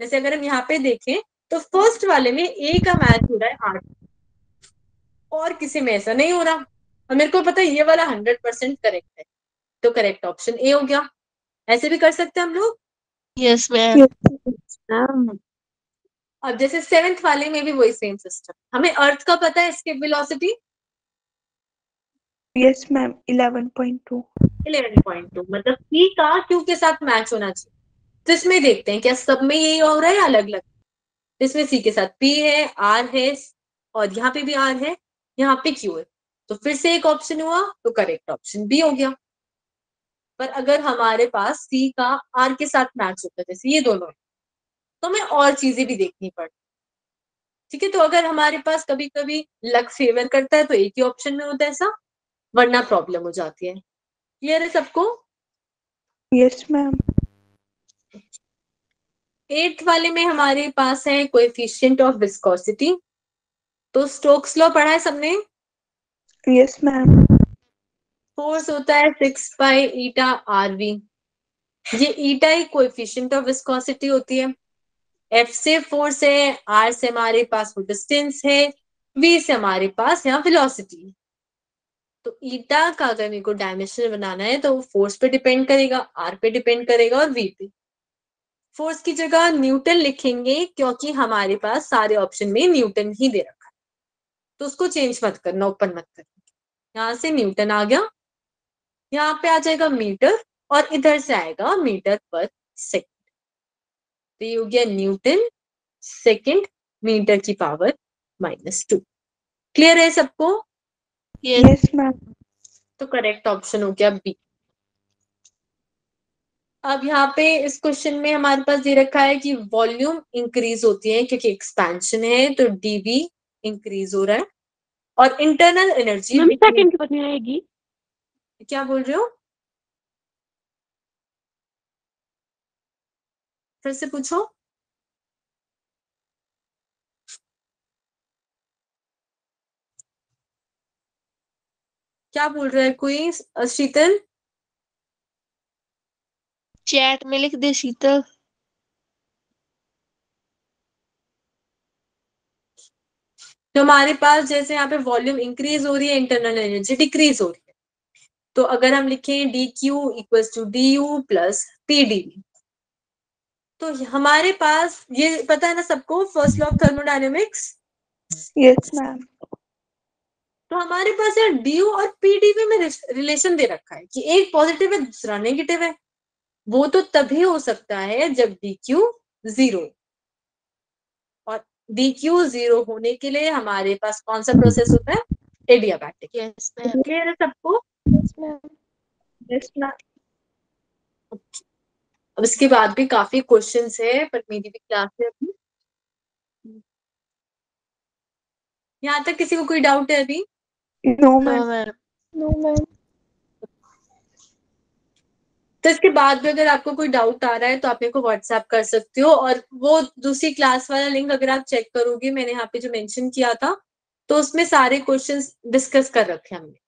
जैसे अगर हम यहाँ पे देखें तो फ़र्स्ट वाले में ए का मैच हो रहा है आठ और किसी में ऐसा नहीं हो रहा। और मेरे को पता है ये वाला हंड्रेड परसेंट करेक्ट है। तो करेक्ट ऑप्शन ए हो गया। ऐसे भी कर सकते हैं हम लोग? Ma'am. मैम अब जैसे सेवेंथ वाले में भी वही सेम सिस्टम हमें अर्थ का पता है इसकी velocity yes ma'am eleven point two eleven point two मतलब पी का क्यू के साथ मैच होना चाहिए। तो इसमें देखते हैं क्या सब में यही हो रहा है या अलग अलग इसमें सी के साथ पी है आर है और यहाँ पे भी आर है यहाँ पे क्यू है। तो फिर से एक ऑप्शन हुआ तो करेक्ट ऑप्शन बी हो गया। पर अगर हमारे पास सी का आर के साथ मैच होता है जैसे ये दोनों है तो हमें और चीज़ें भी देखनी पड़ती ठीक है तो अगर हमारे पास कभी कभी लक फेवर करता है तो एक ही ऑप्शन में होता है ऐसा वरना प्रॉब्लम हो जाती है। क्लियर है सबको? यस मैम एट्थ वाले में हमारे पास है कोएफिशिएंट ऑफ़ विस्कोसिटी तो स्टोक्स लॉ पढ़ा है सबने? यस मैम फोर्स होता है six by eta R V ये ईटा ही कोएफिशिएंट ऑफ़ विस्कोसिटी होती है। एफ़ से फोर्स है आर से हमारे पास वो डिस्टेंस है वी से हमारे पास यहाँ है। तो ईटा का अगर मेरे को डायमेंशन बनाना है तो वो फोर्स पे डिपेंड करेगा आर पे डिपेंड करेगा और वी पे। फोर्स की जगह न्यूटन लिखेंगे, क्योंकि हमारे पास सारे ऑप्शन में न्यूटन ही दे रखा है। तो उसको चेंज मत करना ओपन मत करना। यहाँ से न्यूटन आ गया। यहाँ पे आ जाएगा मीटर और इधर से आएगा मीटर पर सेकंड तो ये हो गया न्यूटन सेकंड मीटर की पावर माइनस टू। क्लियर है सबको? Yes. Yes. तो करेक्ट ऑप्शन हो गया बी अब यहाँ पे इस क्वेश्चन में हमारे पास ये रखा है कि वॉल्यूम इंक्रीज होती है क्योंकि एक्सपेंशन है तो डीवी इंक्रीज हो रहा है। और इंटरनल एनर्जी सेकंड की आएगी। क्या बोल रहे हो? फिर से पूछो क्या बोल रहा है कोई शीतल चैट में लिख दे शीतल तो हमारे पास जैसे यहाँ पे वॉल्यूम इंक्रीज हो रही है इंटरनल एनर्जी डिक्रीज हो रही है। तो अगर हम लिखें D Q equal to D U plus P D तो हमारे पास ये पता है ना सबको first law of thermodynamics Yes, ma'am. तो हमारे पास यार डी यू और पीडीवी में रिलेशन दे रखा है कि एक पॉजिटिव है दूसरा नेगेटिव है। वो तो तभी हो सकता है जब डी क्यू ज़ीरो और डी क्यू ज़ीरो होने के लिए हमारे पास कौन सा प्रोसेस होता है? एडियाबैटिक यस क्लियर है सबको? Yes, ma'am. अब इसके बाद भी काफ़ी क्वेश्चन है पर मेरी भी क्लास है अभी यहाँ तक किसी को कोई डाउट है अभी नो. Ma'am No, ma'am. तो इसके बाद भी अगर आपको कोई डाउट आ रहा है तो आप मेरे को व्हाट्सएप कर सकते हो और वो दूसरी क्लास वाला लिंक अगर आप चेक करोगे मैंने यहाँ पे जो मेंशन किया था तो उसमें सारे क्वेश्चंस डिस्कस कर रखे हमने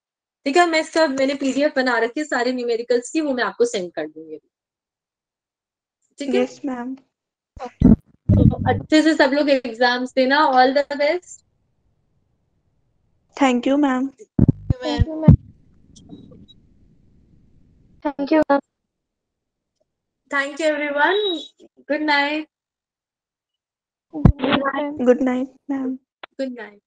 ठीक है मैं इसका मैंने पीडीएफ बना रखी है सारे न्यूमेरिकल्स की वो मैं आपको सेंड कर दूँगी अभी। ठीक है Yes, ma'am. तो अच्छे से सब लोग एग्ज़ाम्स देना all the best Thank you, ma'am. Ma'am Thank you, ma'am. Thank you everyone good night Good night, ma'am. Good night